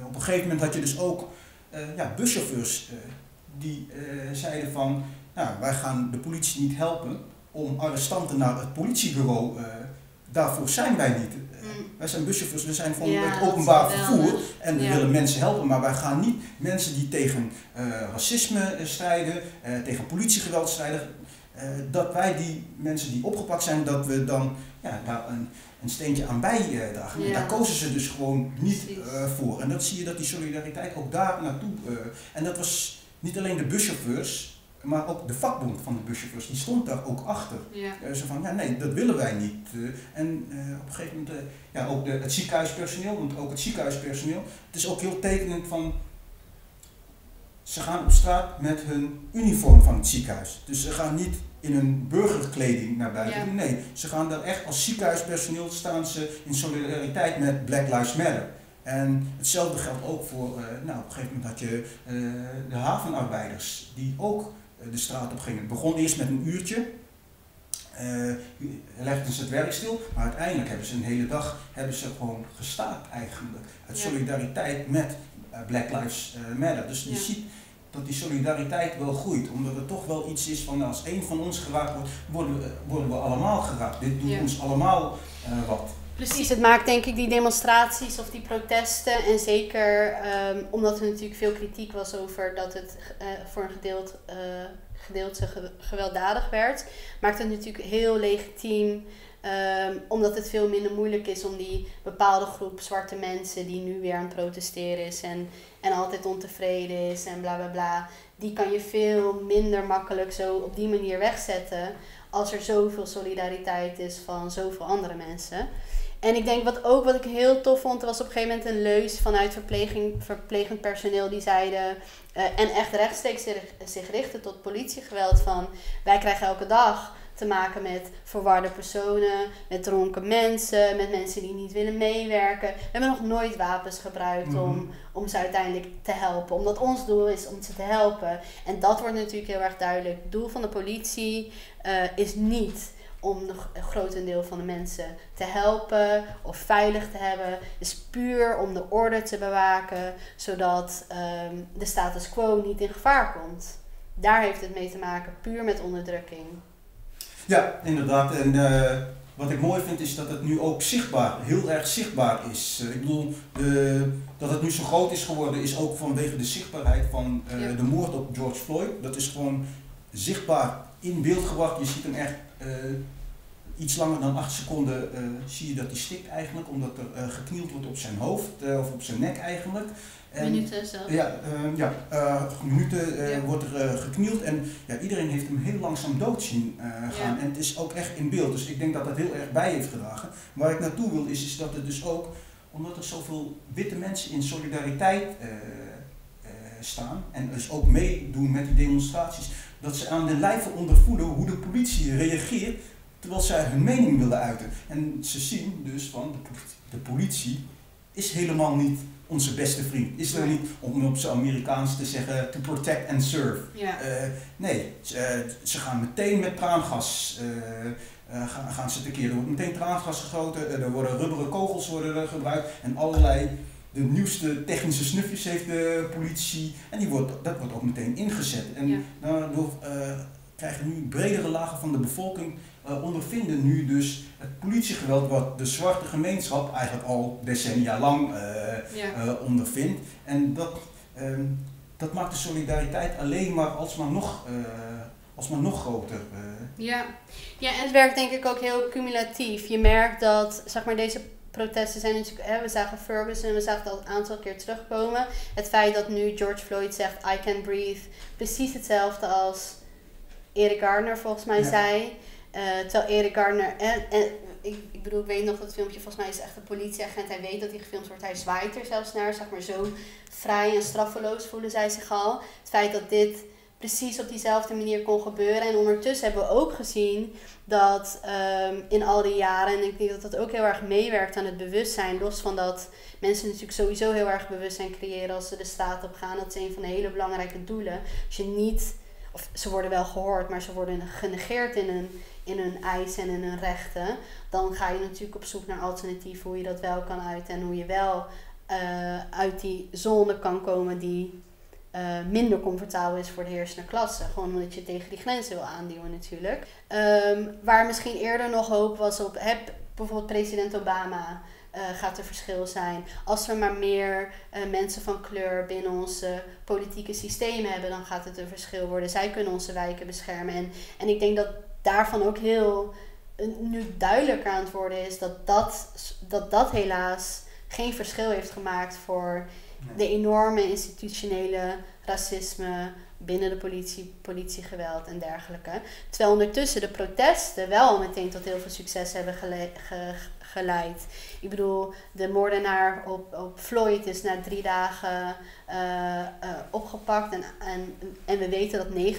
op een gegeven moment had je dus ook ja, buschauffeurs die zeiden van, nou, wij gaan de politie niet helpen om arrestanten naar het politiebureau daarvoor zijn wij niet. Mm. Wij zijn buschauffeurs, we zijn van het openbaar vervoer en we willen mensen helpen, maar wij gaan niet mensen die tegen uh, racisme strijden, uh, tegen politiegeweld strijden, uh, dat wij die mensen die opgepakt zijn, dat we dan ja, daar een, een steentje aan bijdragen. En daar kozen ze dus gewoon niet voor. En dat zie je dat die solidariteit ook daar naartoe. en dat was niet alleen de buschauffeurs, maar ook de vakbond van de buschauffeurs, die stond daar ook achter. Ja. Uh, ze van, ja nee, dat willen wij niet. Uh, en uh, op een gegeven moment, ja, ook de, het ziekenhuispersoneel, want ook het ziekenhuispersoneel, het is ook heel tekenend van, ze gaan op straat met hun uniform van het ziekenhuis. Dus ze gaan niet in hun burgerkleding naar buiten. Ja. Nee, ze gaan daar echt als ziekenhuispersoneel staan ze in solidariteit met Black Lives Matter. En hetzelfde geldt ook voor, nou op een gegeven moment had je de havenarbeiders, die ook eh, de straat op gingen. Het begon eerst met een uurtje. Uh, legden ze het werk stil, maar uiteindelijk hebben ze een hele dag hebben ze gewoon gestaakt eigenlijk. Uit solidariteit met Black Lives Matter. Dus je ziet dat die solidariteit wel groeit, omdat het toch wel iets is van nou, als één van ons geraakt wordt, worden we, worden we allemaal geraakt. Dit doet ons allemaal wat. Precies, het maakt denk ik die demonstraties of die protesten. En zeker um, omdat er natuurlijk veel kritiek was over dat het uh, voor een gedeelte, uh, gedeelte gewelddadig werd. Maakt het natuurlijk heel legitiem. Um, omdat het veel minder moeilijk is om die bepaalde groep zwarte mensen die nu weer aan het protesteren is en, en altijd ontevreden is en bla bla bla. Die kan je veel minder makkelijk zo op die manier wegzetten als er zoveel solidariteit is van zoveel andere mensen. En ik denk wat ook wat ik heel tof vond, er was op een gegeven moment een leus vanuit verpleging, verplegend personeel die zeiden, uh, en echt rechtstreeks zich, zich richten tot politiegeweld van wij krijgen elke dag te maken met verwarde personen, met dronken mensen, met mensen die niet willen meewerken. We hebben nog nooit wapens gebruikt om, mhm. om ze uiteindelijk te helpen. Omdat ons doel is om ze te helpen. En dat wordt natuurlijk heel erg duidelijk. Het doel van de politie uh, is niet om een grotendeel van de mensen te helpen of veilig te hebben. Dus puur om de orde te bewaken, zodat ehm, de status quo niet in gevaar komt. Daar heeft het mee te maken, puur met onderdrukking. Ja, inderdaad. En uh, wat ik mooi vind is dat het nu ook zichtbaar, heel erg zichtbaar is. Uh, ik bedoel, dat het nu zo groot is geworden is ook vanwege de zichtbaarheid van uh, de moord op George Floyd. Dat is gewoon zichtbaar in beeld gebracht. Je ziet hem echt iets langer dan 8 seconden uh, zie je dat hij stikt eigenlijk, omdat er uh, geknield wordt op zijn hoofd of op zijn nek eigenlijk. En, minuten zelf. Ja, ja minuten ja. wordt er geknield en ja, iedereen heeft hem heel langzaam dood zien gaan. Ja. En het is ook echt in beeld, dus ik denk dat dat heel erg bij heeft gedragen. Waar ik naartoe wil is, is dat het dus ook, omdat er zoveel witte mensen in solidariteit staan en dus ook meedoen met die demonstraties, dat ze aan de lijve ondervoelen hoe de politie reageert terwijl zij hun mening willen uiten. En ze zien dus van de politie, is helemaal niet onze beste vriend. Is er niet, om op zijn Amerikaans te zeggen, to protect and serve. Ja. Uh, nee, ze, ze, gaan meteen met traangas uh, gaan, gaan ze tekeer. Er wordt meteen traangas gegoten, er worden rubberen kogels worden gebruikt en allerlei de nieuwste technische snufjes heeft de politie. En die wordt, dat wordt ook meteen ingezet. En daardoor uh, krijgen nu bredere lagen van de bevolking uh, ondervinden nu dus het politiegeweld wat de zwarte gemeenschap eigenlijk al decennia lang uh, ondervindt. En dat, ehm, dat maakt de solidariteit alleen maar alsmaar nog, alsmaar nog groter. Ja. ja, en het werkt denk ik ook heel cumulatief. Je merkt dat zeg maar, deze protesten zijn natuurlijk, hè, we zagen Ferguson, we zagen dat een aantal keer terugkomen. Het feit dat nu George Floyd zegt I can breathe, precies hetzelfde als Eric Gardner volgens mij zei. Uh, terwijl Eric Gardner, en, en ik, ik bedoel, ik weet nog dat filmpje, volgens mij is echt een politieagent. Hij weet dat hij gefilmd wordt. Hij zwaait er zelfs naar, zeg maar zo vrij en straffeloos voelen zij zich al. Het feit dat dit precies op diezelfde manier kon gebeuren. En ondertussen hebben we ook gezien dat um, in al die jaren, en ik denk dat dat ook heel erg meewerkt aan het bewustzijn, los van dat mensen natuurlijk sowieso heel erg bewustzijn creëren als ze de straat op gaan. Dat is een van de hele belangrijke doelen. Als je niet of ze worden wel gehoord, maar ze worden genegeerd in hun, in hun eisen en in hun rechten, dan ga je natuurlijk op zoek naar alternatieven hoe je dat wel kan uiten en hoe je wel uh, uit die zone kan komen die uh, minder comfortabel is voor de heersende klasse. Gewoon omdat je tegen die grenzen wil aanduwen natuurlijk. Um, waar misschien eerder nog hoop was op heb, bijvoorbeeld president Obama. Uh, gaat er verschil zijn. Als we maar meer uh, mensen van kleur binnen onze politieke systemen hebben, dan gaat het een verschil worden. Zij kunnen onze wijken beschermen. En, en ik denk dat daarvan ook heel nu duidelijker aan het worden is dat dat, dat, dat helaas geen verschil heeft gemaakt voor de enorme institutionele racisme binnen de politie, politiegeweld en dergelijke. Terwijl ondertussen de protesten wel meteen tot heel veel succes hebben gele, geleid. Ik bedoel, de moordenaar op, op Floyd is na drie dagen opgepakt. En, en, en we weten dat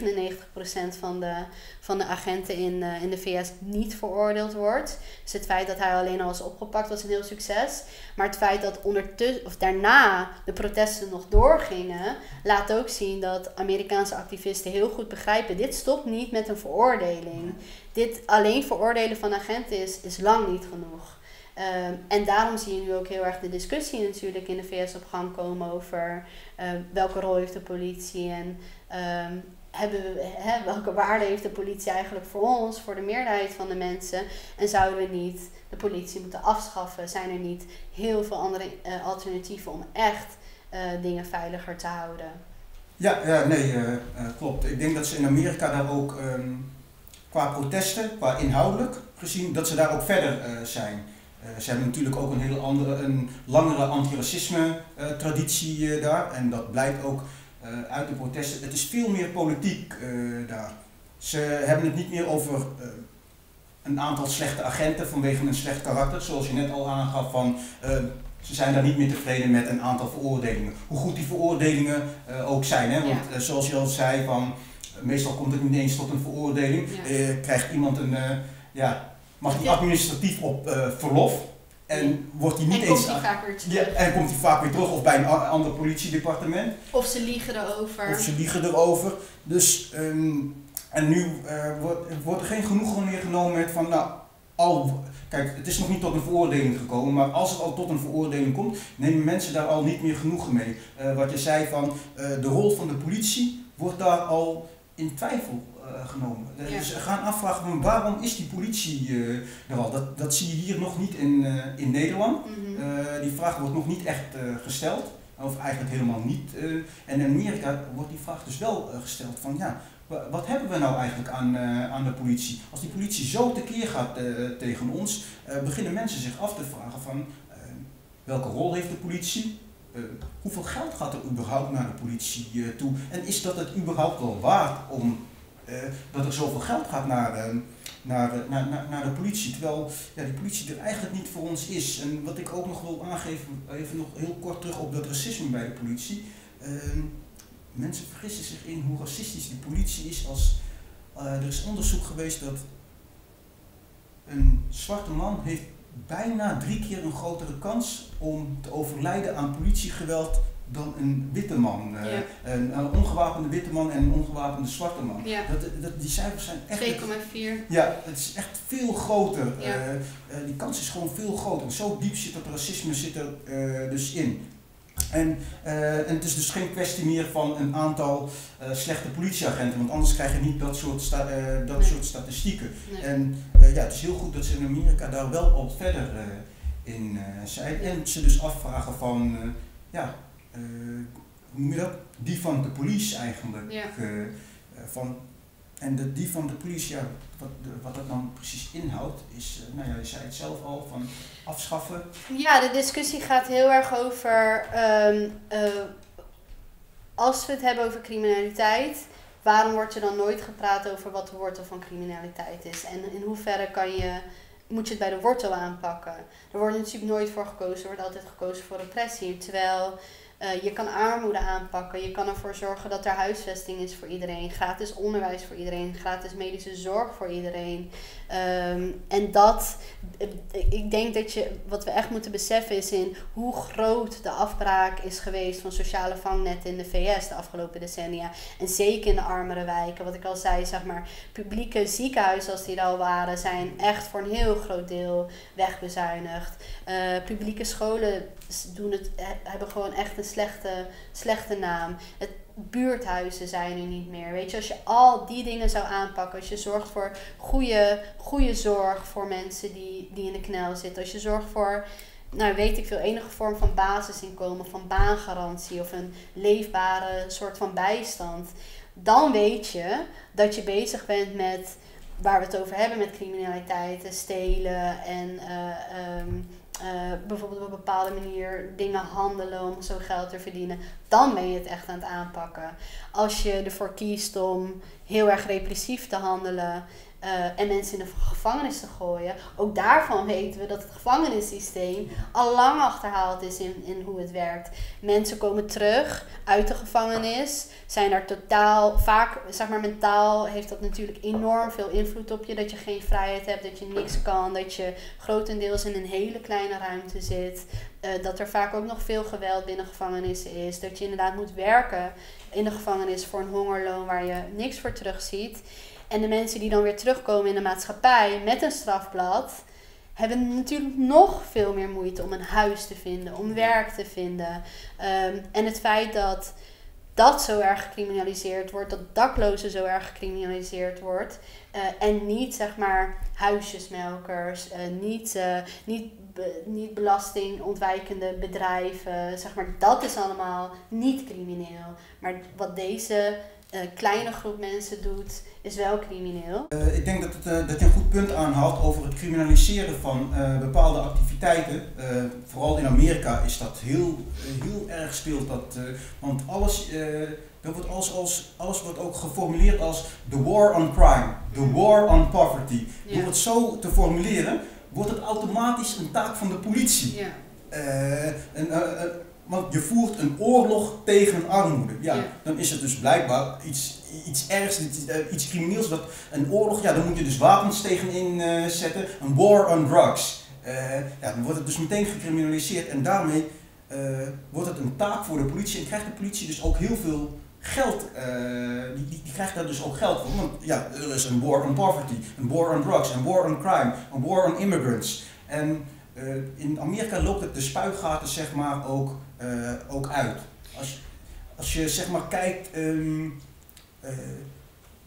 99% van de, van de agenten in, uh, in de VS niet veroordeeld wordt. Dus het feit dat hij alleen al is opgepakt was een heel succes. Maar het feit dat ondertussen, of daarna de protesten nog doorgingen, laat ook zien dat Amerikaanse activisten heel goed begrijpen: dit stopt niet met een veroordeling. Dit alleen veroordelen van agenten is, is lang niet genoeg. Um, en daarom zie je nu ook heel erg de discussie natuurlijk in de VS op gang komen over uh, welke rol heeft de politie en um, hebben we, hè, welke waarde heeft de politie eigenlijk voor ons, voor de meerderheid van de mensen. En zouden we niet de politie moeten afschaffen? Zijn er niet heel veel andere uh, alternatieven om echt uh, dingen veiliger te houden? Ja, ja nee, uh, klopt. Ik denk dat ze in Amerika daar ook qua protesten, qua inhoudelijk gezien, dat ze daar ook verder zijn. Uh, ze hebben natuurlijk ook een heel andere, een langere antiracisme uh, traditie uh, daar. En dat blijkt ook uit de protesten. Het is veel meer politiek daar. Ze hebben het niet meer over een aantal slechte agenten vanwege een slecht karakter. Zoals je net al aangaf van ze zijn daar niet meer tevreden met een aantal veroordelingen. Hoe goed die veroordelingen ook zijn. Hè? Want ja. zoals je al zei, van, meestal komt het niet eens tot een veroordeling. Ja. krijgt iemand een, ja, mag hij administratief op uh, verlof. En wordt hij niet en eens. Komt hij vaak weer terug. Ja, en komt hij vaak weer terug of bij een ander politiedepartement. Of ze liegen erover. Of ze liegen erover. Dus, um, en nu uh, wordt, wordt er geen genoegen meer genomen met van, nou, al, kijk, het is nog niet tot een veroordeling gekomen, maar als het al tot een veroordeling komt, nemen mensen daar al niet meer genoegen mee. Uh, wat je zei van, de rol van de politie wordt daar al in twijfel uh, genomen. Ja. Dus gaan afvragen van waarom is die politie uh, er al? Dat, dat zie je hier nog niet in, uh, in Nederland. Mm -hmm. die vraag wordt nog niet echt gesteld. Of eigenlijk helemaal niet. en in Amerika wordt die vraag dus wel gesteld van ja, wat hebben we nou eigenlijk aan, aan de politie? Als die politie zo tekeer gaat tegen ons, beginnen mensen zich af te vragen van welke rol heeft de politie? Uh, hoeveel geld gaat er überhaupt naar de politie uh, toe? En is dat het überhaupt wel waard om uh, dat er zoveel geld gaat naar, naar, naar, naar, de politie? Terwijl ja, politie er eigenlijk niet voor ons is. En wat ik ook nog wil aangeven, even nog heel kort terug op dat racisme bij de politie. Ehm, mensen vergissen zich in hoe racistisch die politie is als er is onderzoek geweest dat een zwarte man heeft bijna drie keer een grotere kans om te overlijden aan politiegeweld dan een witte man. Ja. een, een, ongewapende witte man en een ongewapende zwarte man. Ja. Dat, dat, die cijfers zijn echt... 2,4. Ja, het is echt veel groter. Ja. Uh, uh, die kans is gewoon veel groter. Zo diep zit dat racisme zit er dus in. En, uh, en het is dus geen kwestie meer van een aantal uh, slechte politieagenten, want anders krijg je niet dat soort, sta uh, dat nee. soort statistieken. Nee. En ja, het is heel goed dat ze in Amerika daar wel al verder in zijn. En ze dus afvragen van, ja, hoe noem je dat? Die van de police eigenlijk. Ja. van, en de, die van de politie, ja, wat, wat dat dan precies inhoudt, is, nou ja, je zei het zelf al, van afschaffen. Ja, de discussie gaat heel erg over, um, uh, als we het hebben over criminaliteit, waarom wordt er dan nooit gepraat over wat de wortel van criminaliteit is? En in hoeverre kan je, moet je het bij de wortel aanpakken? Er wordt natuurlijk nooit voor gekozen, er wordt altijd gekozen voor repressie. Terwijl Uh, je kan armoede aanpakken. Je kan ervoor zorgen dat er huisvesting is voor iedereen. Gratis onderwijs voor iedereen. Gratis medische zorg voor iedereen. Um, en dat, ik denk dat je, wat we echt moeten beseffen is in hoe groot de afbraak is geweest van sociale vangnetten in de VS de afgelopen decennia. En zeker in de armere wijken. Wat ik al zei, zeg maar, publieke ziekenhuizen als die er al waren, zijn echt voor een heel groot deel wegbezuinigd. Uh, publieke scholen doen het, hebben gewoon echt een slechte, slechte naam. Het, buurthuizen zijn er niet meer. Weet je, als je al die dingen zou aanpakken, als je zorgt voor goede, goede zorg voor mensen die, die in de knel zitten, als je zorgt voor, nou weet ik veel, enige vorm van basisinkomen, van baangarantie of een leefbare soort van bijstand, dan weet je dat je bezig bent met waar we het over hebben met criminaliteit, stelen en uh, um, uh, bijvoorbeeld op een bepaalde manier dingen handelen om zo geld te verdienen, dan ben je het echt aan het aanpakken. Als je ervoor kiest om heel erg repressief te handelen uh, en mensen in de gevangenis te gooien. Ook daarvan weten we dat het gevangenissysteem al lang achterhaald is in, in hoe het werkt. Mensen komen terug uit de gevangenis, zijn er totaal, vaak zeg maar mentaal heeft dat natuurlijk enorm veel invloed op je. Dat je geen vrijheid hebt, dat je niks kan, dat je grotendeels in een hele kleine ruimte zit. Uh, dat er vaak ook nog veel geweld binnen gevangenissen is. Dat je inderdaad moet werken in de gevangenis voor een hongerloon waar je niks voor terugziet. En de mensen die dan weer terugkomen in de maatschappij met een strafblad, hebben natuurlijk nog veel meer moeite om een huis te vinden, om werk te vinden. Um, en het feit dat dat zo erg gecriminaliseerd wordt, dat daklozen zo erg gecriminaliseerd wordt. Uh, en niet zeg maar huisjesmelkers, uh, niet, uh, niet, niet belastingontwijkende bedrijven. Zeg maar, dat is allemaal niet crimineel. Maar wat deze kleine groep mensen doet, is wel crimineel. Uh, ik denk dat, het, uh, dat je een goed punt aanhaalt over het criminaliseren van bepaalde activiteiten. vooral in Amerika is dat heel, heel erg speelt. Dat, want alles, dat wordt als, als, alles wordt ook geformuleerd als the war on crime, the war on poverty. Ja. Door het zo te formuleren, wordt het automatisch een taak van de politie. Ja. En, want je voert een oorlog tegen armoede. Ja, ja, dan is het dus blijkbaar iets, iets ergs, iets, iets crimineels. Dat een oorlog, ja, dan moet je dus wapens tegenin uh, zetten. Een war on drugs. Uh, ja, dan wordt het dus meteen gecriminaliseerd. En daarmee wordt het een taak voor de politie. En krijgt de politie dus ook heel veel geld. die, die, die, krijgt daar dus ook geld voor. Want ja, er is een war on poverty, een war on drugs, een war on crime, een war on immigrants. En in Amerika loopt het de spuigaten zeg maar ook uh, ook uit. Als, als je zeg maar kijkt, um,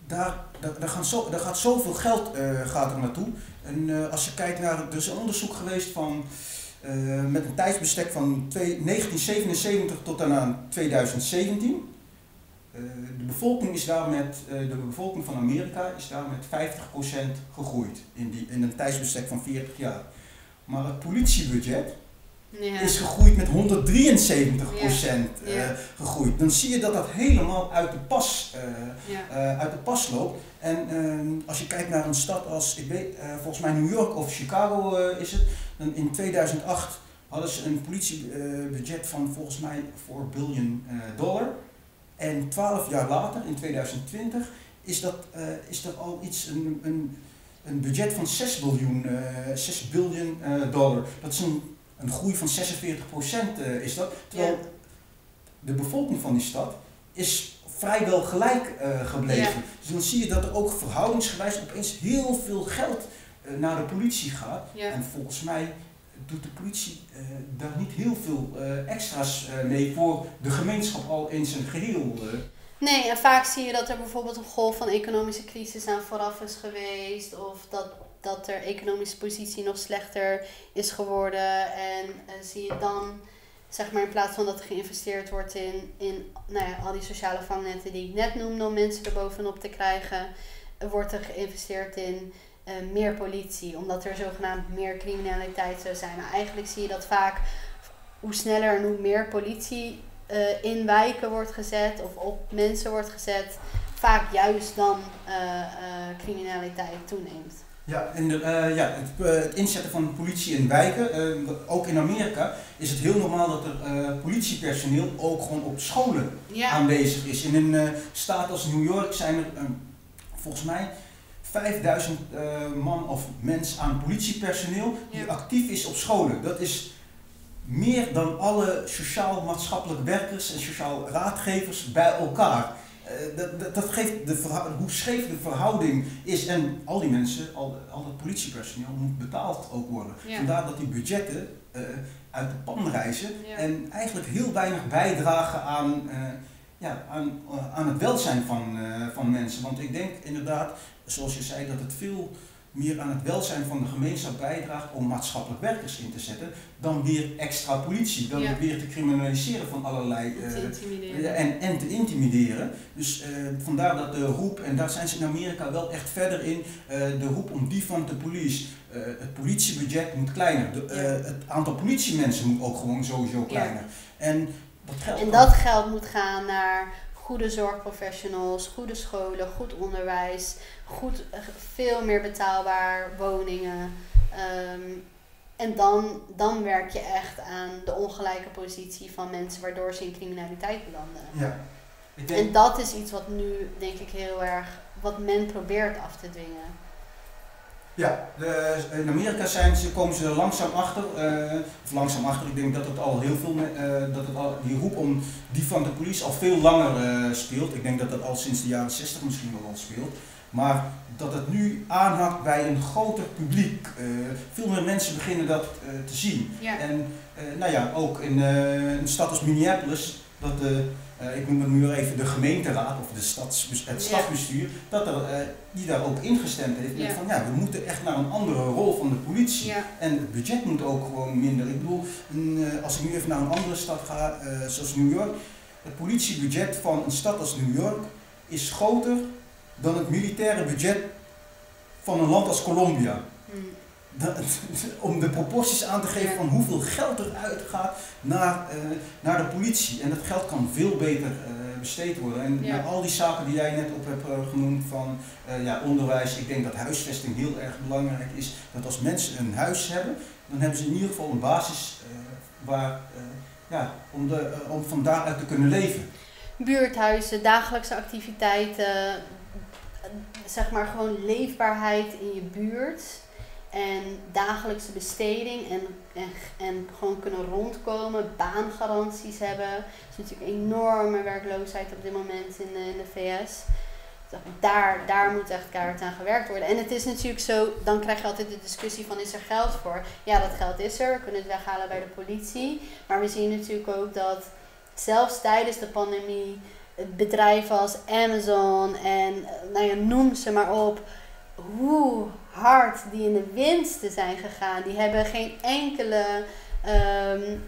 daar, daar, daar, gaan zo, daar gaat zoveel geld gaat er naartoe. En als je kijkt naar, er is een onderzoek geweest van, met een tijdsbestek van twee, 1977 tot en aan 2017. de bevolking is daar met, de bevolking van Amerika is daar met 50% gegroeid in, die, in een tijdsbestek van 40 jaar. Maar het politiebudget ja. is gegroeid met 173 procent ja. uh, gegroeid. Dan zie je dat dat helemaal uit de pas, uh, uh, uit de pas loopt. En ehm, als je kijkt naar een stad als, ik weet, volgens mij New York of Chicago is het, dan in 2008 hadden ze een politiebudget van volgens mij 4 biljoen dollar. En 12 jaar later, in 2020, is dat, is dat al iets, een, een, een budget van 6 biljoen, 6 biljoen dollar. Dat is een een groei van 46% uh, is dat. Terwijl ja. de bevolking van die stad is vrijwel gelijk gebleven. Ja. Dus dan zie je dat er ook verhoudingsgewijs opeens heel veel geld naar de politie gaat. Ja. En volgens mij doet de politie daar niet heel veel extra's mee voor de gemeenschap al in zijn geheel. Nee, en vaak zie je dat er bijvoorbeeld een golf van economische crisis aan vooraf is geweest. Of dat dat er economische positie nog slechter is geworden. En uh, zie je dan, zeg maar, in plaats van dat er geïnvesteerd wordt in, in nou ja, al die sociale vangnetten die ik net noemde om mensen er bovenop te krijgen, wordt er geïnvesteerd in uh, meer politie, omdat er zogenaamd meer criminaliteit zou zijn. Maar eigenlijk zie je dat vaak hoe sneller en hoe meer politie uh, in wijken wordt gezet of op mensen wordt gezet, vaak juist dan criminaliteit toeneemt. Ja, en de, uh, ja, het, uh, het, inzetten van politie in wijken, uh, ook in Amerika, is het heel normaal dat er politiepersoneel ook gewoon op scholen ja. aanwezig is. In een staat als New York zijn er volgens mij 5000 man of mens aan politiepersoneel die actief is op scholen. Dat is meer dan alle sociaal-maatschappelijk werkers en sociaal raadgevers bij elkaar. Eh, dat, dat, geeft de hoe scheef de verhouding is. En al die mensen, al, al het politiepersoneel moet betaald ook worden. Vandaar dat die budgetten uh, uit de pan reizen en eigenlijk heel weinig bijdragen aan, uh, ja, aan, aan het welzijn van, van mensen. Want ik denk inderdaad, zoals je zei, dat het veel meer aan het welzijn van de gemeenschap bijdraagt om maatschappelijk werkers in te zetten, dan weer extra politie, dan weer te criminaliseren van allerlei uh, en, en te intimideren. Dus uh, vandaar dat de roep, en daar zijn ze in Amerika wel echt verder in, uh, de roep om die van de police. het politiebudget moet kleiner, de, het aantal politiemensen moet ook gewoon sowieso kleiner. En dat, geld en dat geld moet gaan naar goede zorgprofessionals, goede scholen, goed onderwijs, goed, veel meer betaalbaar woningen. Ehm, en dan, dan werk je echt aan de ongelijke positie van mensen waardoor ze in criminaliteit belanden. Ja. En dat is iets wat nu denk ik heel erg, wat men probeert af te dwingen. Ja, de, in Amerika zijn ze, komen ze langzaam achter, uh, of langzaam achter, ik denk dat het al heel veel, uh, dat het al, die roep om die van de politie al veel langer uh, speelt. Ik denk dat dat al sinds de jaren 60 misschien wel al speelt. Maar dat het nu aanhakt bij een groter publiek. veel meer mensen beginnen dat te zien. Ja. En nou ja, ook in een stad als Minneapolis, dat de ik noem het nu even de gemeenteraad of de stads, het stadsbestuur, dat er, uh, die daar ook ingestemd heeft. Ja. Van ja, we moeten echt naar een andere rol van de politie. En het budget moet ook gewoon minder. Ik bedoel, een, uh, als ik nu even naar een andere stad ga, zoals New York, het politiebudget van een stad als New York is groter dan het militaire budget van een land als Colombia. Mm om de proporties aan te geven van hoeveel geld er uitgaat naar, uh, naar de politie. En dat geld kan veel beter uh, besteed worden. En ja. al die zaken die jij net op hebt uh, genoemd van ja, onderwijs, ik denk dat huisvesting heel erg belangrijk is. Dat als mensen een huis hebben, dan hebben ze in ieder geval een basis waar, ja, om, de, om van daaruit te kunnen leven. Buurthuizen, dagelijkse activiteiten, zeg maar gewoon leefbaarheid in je buurt en dagelijkse besteding en, en, en gewoon kunnen rondkomen, baangaranties hebben. Er is natuurlijk enorme werkloosheid op dit moment in, in de VS. Daar, daar moet echt keihard aan gewerkt worden. En het is natuurlijk zo, dan krijg je altijd de discussie van is er geld voor? Ja, dat geld is er, we kunnen het weghalen bij de politie. Maar we zien natuurlijk ook dat zelfs tijdens de pandemie bedrijven als Amazon en nou ja, noem ze maar op, hoe hard die in de winsten zijn gegaan. Die hebben geen enkele. Um,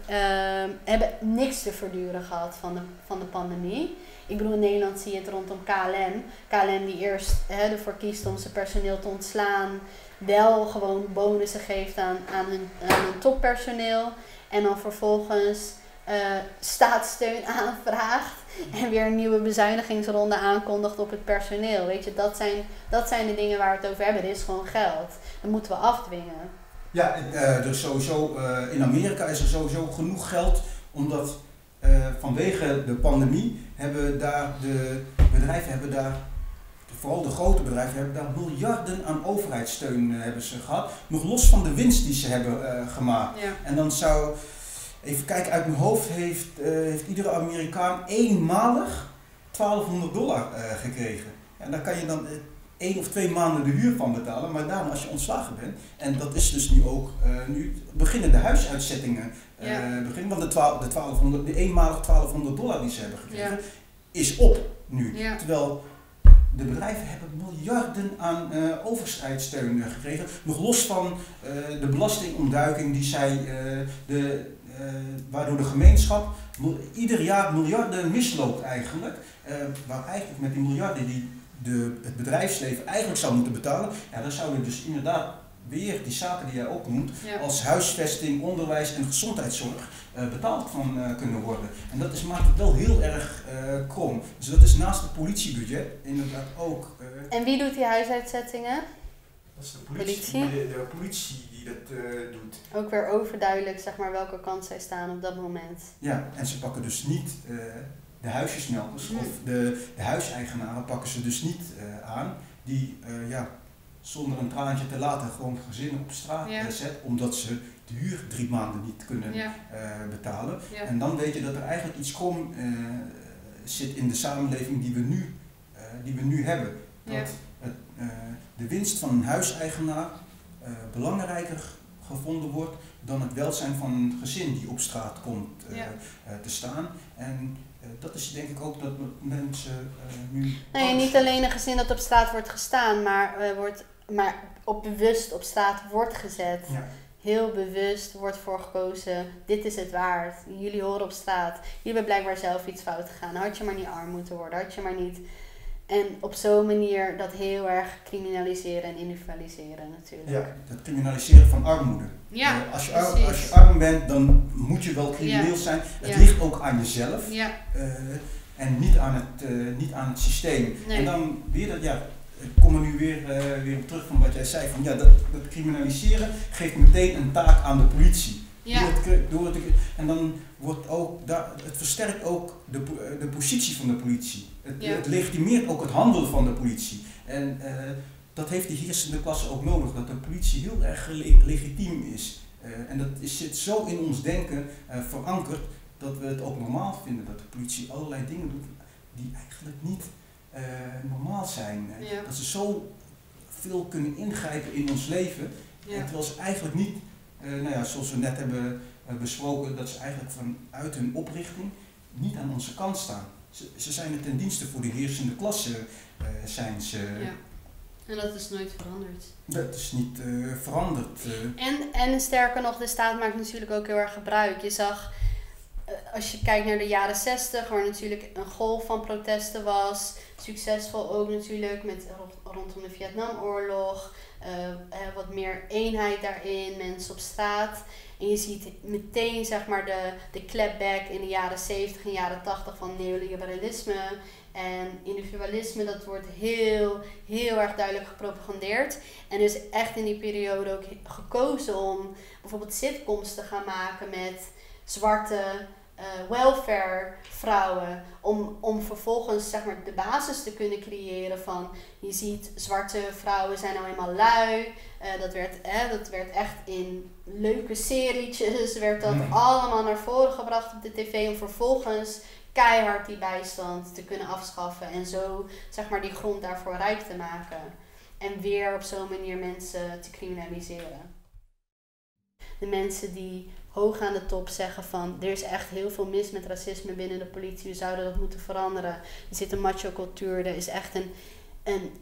hebben niks te verduren gehad van de, van de pandemie. Ik bedoel, in Nederland zie je het rondom KLM. KLM die eerst hè, ervoor kiest om zijn personeel te ontslaan. Wel gewoon bonussen geeft aan, aan, hun, toppersoneel. En dan vervolgens uh, staatssteun aanvraagt en weer een nieuwe bezuinigingsronde aankondigt op het personeel. Weet je, dat zijn, dat zijn de dingen waar we het over hebben. Dit is gewoon geld. Dat moeten we afdwingen. Ja, uh, dus sowieso, uh, in Amerika is er sowieso genoeg geld, omdat vanwege de pandemie hebben daar de bedrijven hebben daar vooral de grote bedrijven hebben daar miljarden aan overheidssteun hebben ze gehad. Nog los van de winst die ze hebben gemaakt. Ja. En dan zou Even kijken, uit mijn hoofd heeft, uh, heeft iedere Amerikaan eenmalig 1200 dollar uh, gekregen. En daar kan je dan uh, één of twee maanden de huur van betalen, maar daarna als je ontslagen bent, en dat is dus nu ook, nu beginnen de huisuitzettingen, ja. beginnen, want de, 12, de, 1200, de eenmalig 1200 dollar die ze hebben gekregen, ja. is op nu. Ja. Terwijl de bedrijven hebben miljarden aan uh, overheidssteun gekregen. Nog los van de belastingontduiking die zij, de, waardoor de gemeenschap ieder jaar miljarden misloopt eigenlijk. waar eigenlijk met die miljarden die de, het bedrijfsleven eigenlijk zou moeten betalen, ja, dan zouden dus inderdaad weer die zaken die jij opnoemt, Ja. als huisvesting, onderwijs en gezondheidszorg eh, betaald van eh, kunnen worden. En dat is, maakt het wel heel erg eh, krom. Dus dat is naast het politiebudget inderdaad ook. eh, En wie doet die huisuitzettingen? Dat is de politie, Politie? De, de politie dat eh, doet. Ook weer overduidelijk, zeg maar, welke kant zij staan op dat moment. Ja, en ze pakken dus niet eh, de huisjesmelkers of de, de huiseigenaren pakken ze dus niet eh, aan die ja, zonder een traantje te laten gewoon gezinnen op straat Ja. zet omdat ze de huur drie maanden niet kunnen Ja, betalen. ja. En dan weet je dat er eigenlijk iets krom zit in de samenleving die we nu, die we nu hebben. Dat het, de winst van een huiseigenaar eh, belangrijker gevonden wordt dan het welzijn van een gezin die op straat komt eh, Ja. eh, te staan. En eh, dat is denk ik ook dat mensen eh, nu. Nee, niet alleen een gezin dat op straat wordt gestaan, maar, eh, wordt, maar op bewust op straat wordt gezet. Ja, Heel bewust wordt voor gekozen, dit is het waard. Jullie horen op straat. Jullie hebben blijkbaar zelf iets fout gegaan. Had je maar niet arm moeten worden, had je maar niet... En op zo'n manier dat heel erg criminaliseren en individualiseren natuurlijk. ja, het criminaliseren van armoede. Ja, Eh, als, je arm, als je arm bent, dan moet je wel crimineel Ja. zijn. Het Ja. ligt ook aan jezelf. Ja, eh, en niet aan het, eh, niet aan het systeem. Nee. En dan weer dat, ja, ik kom er nu weer, weer op terug van wat jij zei, van ja, dat, dat criminaliseren geeft meteen een taak aan de politie. ja, Door het, cri- door het, en dan wordt ook, daar, het versterkt ook de, de positie van de politie. Het, Ja. het legitimeert ook het handelen van de politie. En eh, dat heeft die heersende klasse ook nodig, dat de politie heel erg le- legitiem is. Eh, en dat is, zit zo in ons denken eh, verankerd dat we het ook normaal vinden dat de politie allerlei dingen doet die eigenlijk niet normaal zijn. Ja. Dat ze zo veel kunnen ingrijpen in ons leven. En ja. terwijl ze eigenlijk niet, nou ja, zoals we net hebben besproken, dat ze eigenlijk vanuit hun oprichting niet aan onze kant staan. Ze, ze zijn er ten dienste voor de heersende klasse, eh, zijn ze. ja. En dat is nooit veranderd. Dat is niet eh, veranderd. eh. En, en sterker nog, de staat maakt natuurlijk ook heel erg gebruik. Je zag, als je kijkt naar de jaren 60, waar natuurlijk een golf van protesten was. Succesvol ook natuurlijk met, ro- rondom de Vietnamoorlog. wat meer eenheid daarin, mensen op straat. En je ziet meteen zeg maar de, de clapback in de jaren 70 en jaren 80 van neoliberalisme. En individualisme, dat wordt heel, heel erg duidelijk gepropagandeerd. En dus echt in die periode ook gekozen om bijvoorbeeld sitcoms te gaan maken met zwarte eh, welfare vrouwen. Om, om vervolgens zeg maar, de basis te kunnen creëren van je ziet zwarte vrouwen zijn nou eenmaal lui. Eh, dat, werd, eh, dat werd echt in leuke serietjes, werd dat Mm. allemaal naar voren gebracht op de tv om vervolgens keihard die bijstand te kunnen afschaffen en zo zeg maar die grond daarvoor rijp te maken. En weer op zo'n manier mensen te criminaliseren. De mensen die hoog aan de top zeggen van er is echt heel veel mis met racisme binnen de politie, we zouden dat moeten veranderen. Er zit een macho cultuur, er is echt een,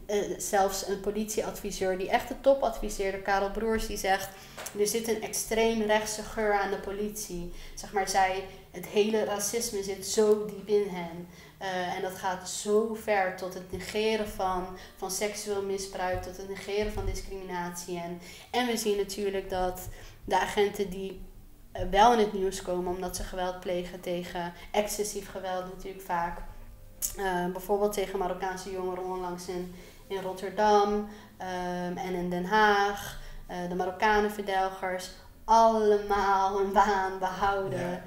eh, zelfs een politieadviseur die echt de topadviseerder, Karel Broers, die zegt er zit een extreem rechtse geur aan de politie. Zeg maar, zij, het hele racisme zit zo diep in hen. Eh, en dat gaat zo ver tot het negeren van, van seksueel misbruik, tot het negeren van discriminatie. En, en we zien natuurlijk dat de agenten die wel in het nieuws komen omdat ze geweld plegen tegen excessief geweld natuurlijk vaak. Eh, bijvoorbeeld tegen Marokkaanse jongeren onlangs in, in Rotterdam ehm, en in Den Haag. Eh, de Marokkanen verdelgers. Allemaal hun baan behouden. Ja.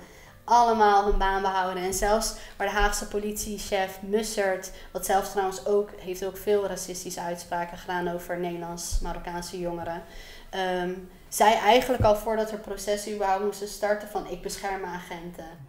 Allemaal hun baan behouden. En zelfs waar de Haagse politiechef Mussert, wat zelfs trouwens ook, heeft ook veel racistische uitspraken gedaan over Nederlands-Marokkaanse jongeren. ehm, zei eigenlijk al voordat er processen überhaupt moesten starten van ik bescherm agenten.